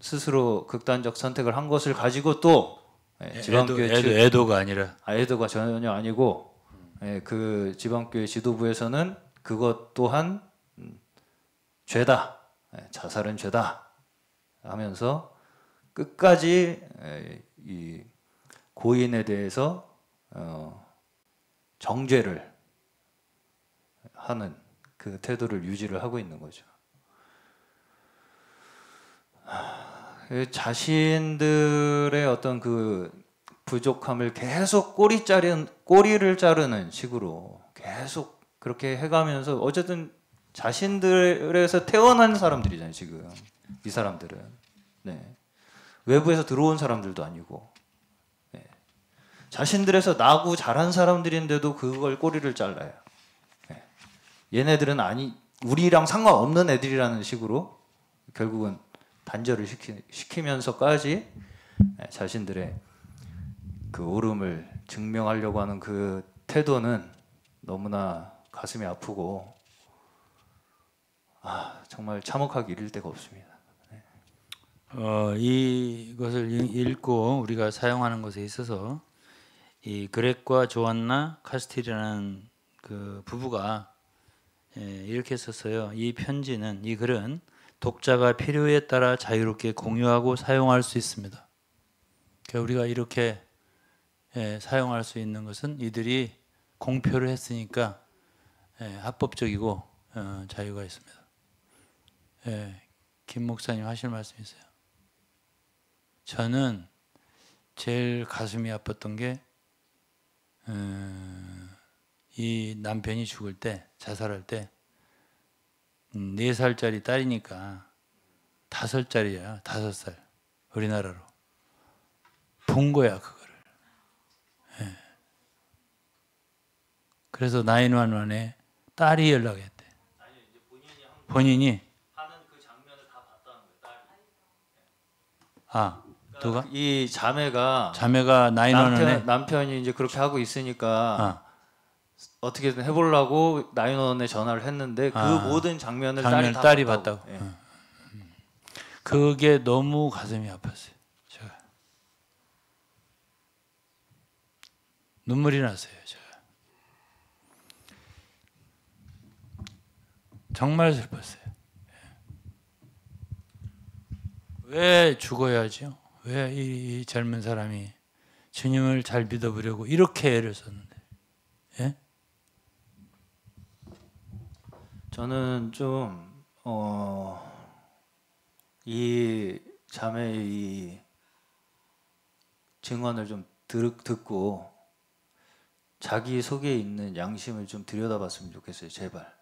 스스로 극단적 선택을 한 것을 가지고 또 예, 애도, 지방교회 애도, 측 애도가 아니라 아, 애도가 전혀 아니고 예, 그 지방교회 지도부에서는 그것 또한 음, 죄다 예, 자살은 죄다 하면서 끝까지 예, 이 고인에 대해서 어, 정죄를 하는 그 태도를 유지를 하고 있는 거죠. 그 자신들의 어떤 그 부족함을 계속 꼬리 자른 꼬리를 자르는 식으로 계속 그렇게 해가면서 어쨌든 자신들에서 태어난 사람들이잖아요 지금 이 사람들은 네. 외부에서 들어온 사람들도 아니고 네. 자신들에서 나고 자란 사람들인데도 그걸 꼬리를 잘라요. 네. 얘네들은 아니 우리랑 상관없는 애들이라는 식으로 결국은 단절을 시키, 시키면서까지 예, 자신들의 그 오름을 증명하려고 하는 그 태도는 너무나 가슴이 아프고 아 정말 참혹하기 이를 데가 없습니다. 어, 이것을 이- 읽고 우리가 사용하는 것에 있어서 이 그렉과 조안나 카스틸이라는 그 부부가 예, 이렇게 썼어요. 이 편지는 이 글은 독자가 필요에 따라 자유롭게 공유하고 사용할 수 있습니다. 그러니까 우리가 이렇게 예, 사용할 수 있는 것은 이들이 공표를 했으니까 예, 합법적이고 어, 자유가 있습니다. 예, 김 목사님 하실 말씀 있어요? 저는 제일 가슴이 아팠던 게, 음, 이 남편이 죽을 때, 자살할 때, 음, 네 살짜리 딸이니까 다섯 살이야, 다섯 살. 우리나라로. 본 거야, 그거를. 예. 그래서 911에 딸이 연락했대. 본인이 하는 그. 아 누가 이 자매가 자매가 911에 남편 남편 이 이제 그렇게 하고 있으니까 아, 어떻게든 해보려고 나인원에 전화를 했는데 그 아, 모든 장면을 장면 딸이 다 딸이 봤다고. 봤다고. 예. 응. 음. 그게 너무 가슴이 아팠어요. 제가 눈물이 났어요. 제가 정말 슬펐어요. 예. 왜 죽어야죠? 왜 이 젊은 사람이 주님을 잘 믿어보려고 이렇게 애를 썼는데? 예? 저는 좀 어, 이 자매의 이 증언을 좀 들, 듣고 자기 속에 있는 양심을 좀 들여다봤으면 좋겠어요, 제발.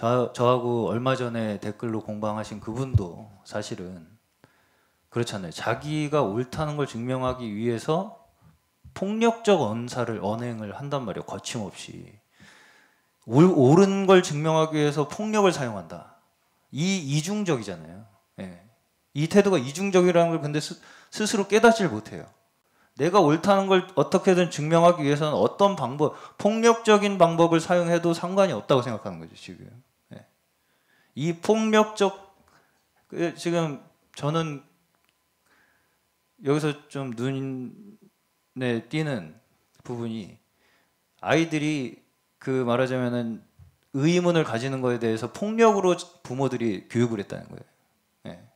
예. 저 저하고 얼마 전에 댓글로 공방하신 그분도 사실은 그렇잖아요. 자기가 옳다는 걸 증명하기 위해서 폭력적 언사를 언행을 한단 말이에요. 거침없이 옳, 옳은 걸 증명하기 위해서 폭력을 사용한다. 이 이중적이잖아요. 예. 이 태도가 이중적이라는 걸 근데 스, 스스로 깨닫질 못해요. 내가 옳다는 걸 어떻게든 증명하기 위해서는 어떤 방법, 폭력적인 방법을 사용해도 상관이 없다고 생각하는 거죠 지금. 예. 이 폭력적 그 지금 저는 여기서 좀 눈에 띄는 부분이 아이들이 그 말하자면은 의문을 가지는 거에 대해서 폭력으로 부모들이 교육을 했다는 거예요. 예.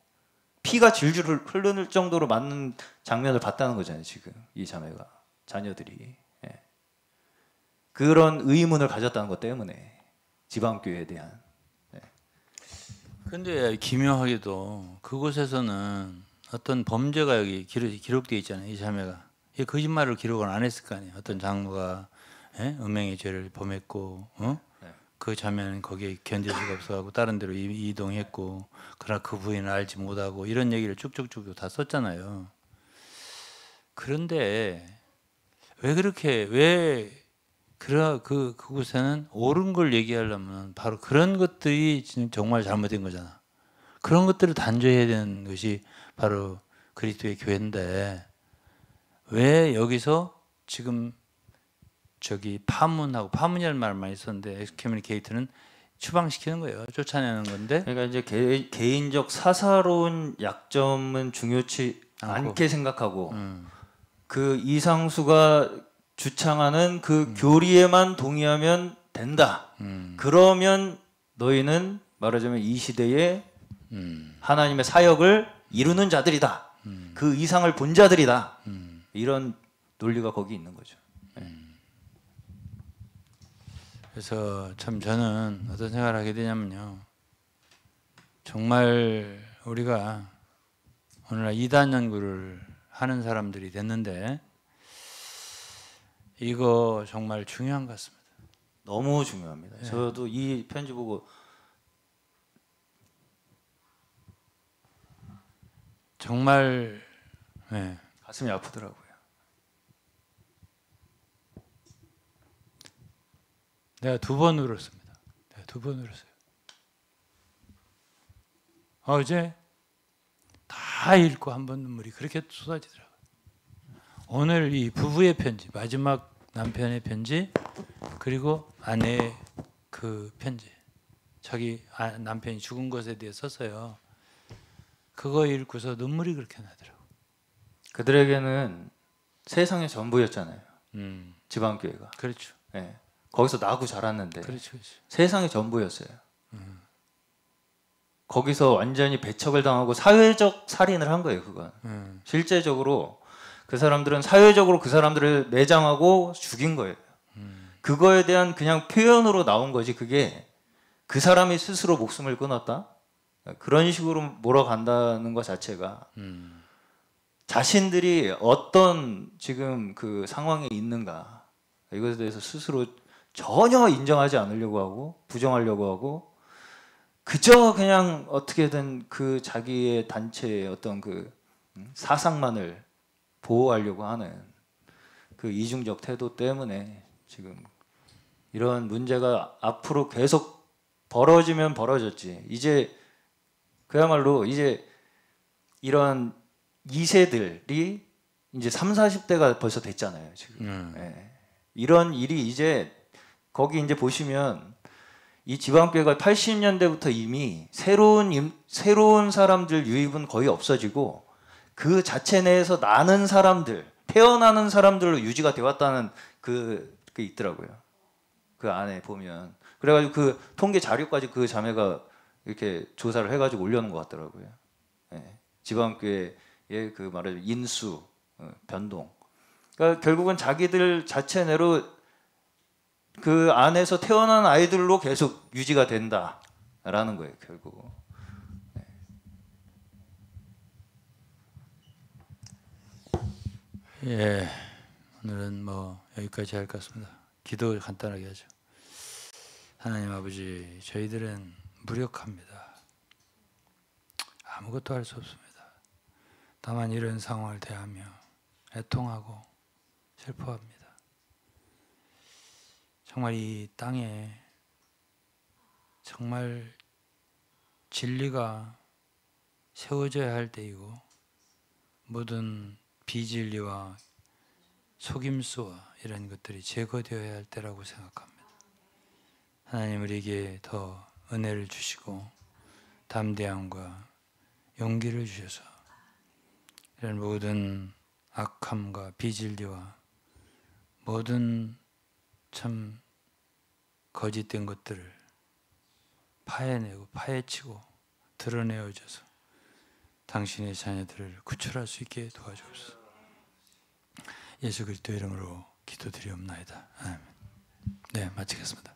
피가 질질 흐르는 정도로 맞는 장면을 봤다는 거잖아요, 지금 이 자매가 자녀들이 예. 그런 의문을 가졌다는 것 때문에 지방교회에 대한 근데 기묘하게도 그곳에서는 어떤 범죄가 여기 기록, 기록 되어 있잖아요. 이 자매가 이 거짓말을 기록을 안 했을 거 아니에요. 어떤 장로가 예? 음행의 죄를 범했고 어? 네. 그 자매는 거기에 견딜 수가 없어가고 다른 데로 이- 이동했고 그러나 그 부인을 알지 못하고 이런 얘기를 쭉쭉쭉 다 썼잖아요. 그런데 왜 그렇게 왜 그러 그 그곳에는 옳은 걸 얘기하려면 바로 그런 것들이 진- 정말 잘못된 거잖아. 그런 것들을 단죄해야 되는 것이 바로 그리스도의 교회인데 왜 여기서 지금 저기 파문하고 파문이라는 말을 많이 썼는데 엑스커뮤니케이트는 추방시키는 거예요. 쫓아내는 건데 그러니까 이제 개, 개인적 사사로운 약점은 중요치 않고. 않게 생각하고 음, 그 이상수가 주창하는 그 교리에만 동의하면 된다. 음, 그러면 너희는 말하자면 이 시대에 음, 하나님의 사역을 이루는 자들이다. 음, 그 이상을 본 자들이다. 음. 이런 논리가 거기 있는 거죠. 그래서 참 저는 어떤 생각을 하게 되냐면요. 정말 우리가 오늘날 이단 연구를 하는 사람들이 됐는데 이거 정말 중요한 것 같습니다. 너무 중요합니다. 저도 이 편지 보고 정말 네, 가슴이 아프더라고요. 내가 두 번 울었습니다. 두 번 울었어요. 어제 다 읽고 한 번 눈물이 그렇게 쏟아지더라고요. 오늘 이 부부의 편지, 마지막 남편의 편지, 그리고 아내의 그 편지, 자기 아- 남편이 죽은 것에 대해 썼어요. 그거 읽고서 눈물이 그렇게 나더라고요. 그들에게는 세상의 전부였잖아요. 음, 지방교회가. 그렇죠, 예. 거기서 나고 자랐는데 그렇죠, 그렇죠. 세상의 전부였어요. 거기서 완전히 배척을 당하고 사회적 살인을 한 거예요, 그건. 음, 실제적으로 그 사람들은 사회적으로 그 사람들을 매장하고 죽인 거예요. 그거에 대한 그냥 표현으로 나온 거지 그게 그 사람이 스스로 목숨을 끊었다? 그런 식으로 몰아간다는 것 자체가 음, 자신들이 어떤 지금 그 상황에 있는가 이것에 대해서 스스로 전혀 인정하지 않으려고 하고 부정하려고 하고 그저 그냥 어떻게든 그 자기의 단체의 어떤 그 음, 사상만을 보호하려고 하는 그 이중적 태도 때문에 지금 이런 문제가 앞으로 계속 벌어지면 벌어졌지 이제 그야말로 이제 이런 2세들이 이제 3, 40대가 벌써 됐잖아요, 지금. 음. 예. 이런 일이 이제 거기 이제 보시면 이 지방교회가 80년대부터 이미 새로운 임- 새로운 사람들 유입은 거의 없어지고 그 자체 내에서 나는 사람들, 태어나는 사람들로 유지가 되었다는 그, 그 있더라고요. 그 안에 보면 그래가지고 그 통계 자료까지 그 자매가 이렇게 조사를 해가지고 올려놓은 것 같더라고요. 예. 지방교회의 그 말하자면 인수 어, 변동. 그러니까 결국은 자기들 자체 내로 그 안에서 태어난 아이들로 계속 유지가 된다라는 거예요, 결국. 예, 오늘은 뭐 여기까지 할 것 같습니다. 기도 간단하게 하죠. 하나님 아버지, 저희들은 무력합니다. 아무것도 할 수 없습니다. 다만 이런 상황을 대하며 애통하고 슬퍼합니다. 정말 이 땅에 정말 진리가 세워져야 할 때이고 모든 비진리와 속임수와 이런 것들이 제거되어야 할 때라고 생각합니다. 하나님 우리에게 더 은혜를 주시고 담대함과 용기를 주셔서 이런 모든 악함과 비진리와 모든 참 거짓된 것들을 파해내고 파헤치고 드러내어져서 당신의 자녀들을 구출할 수 있게 도와주옵소서. 예수 그리스도 이름으로 기도드리옵나이다. 아멘. 네, 마치겠습니다.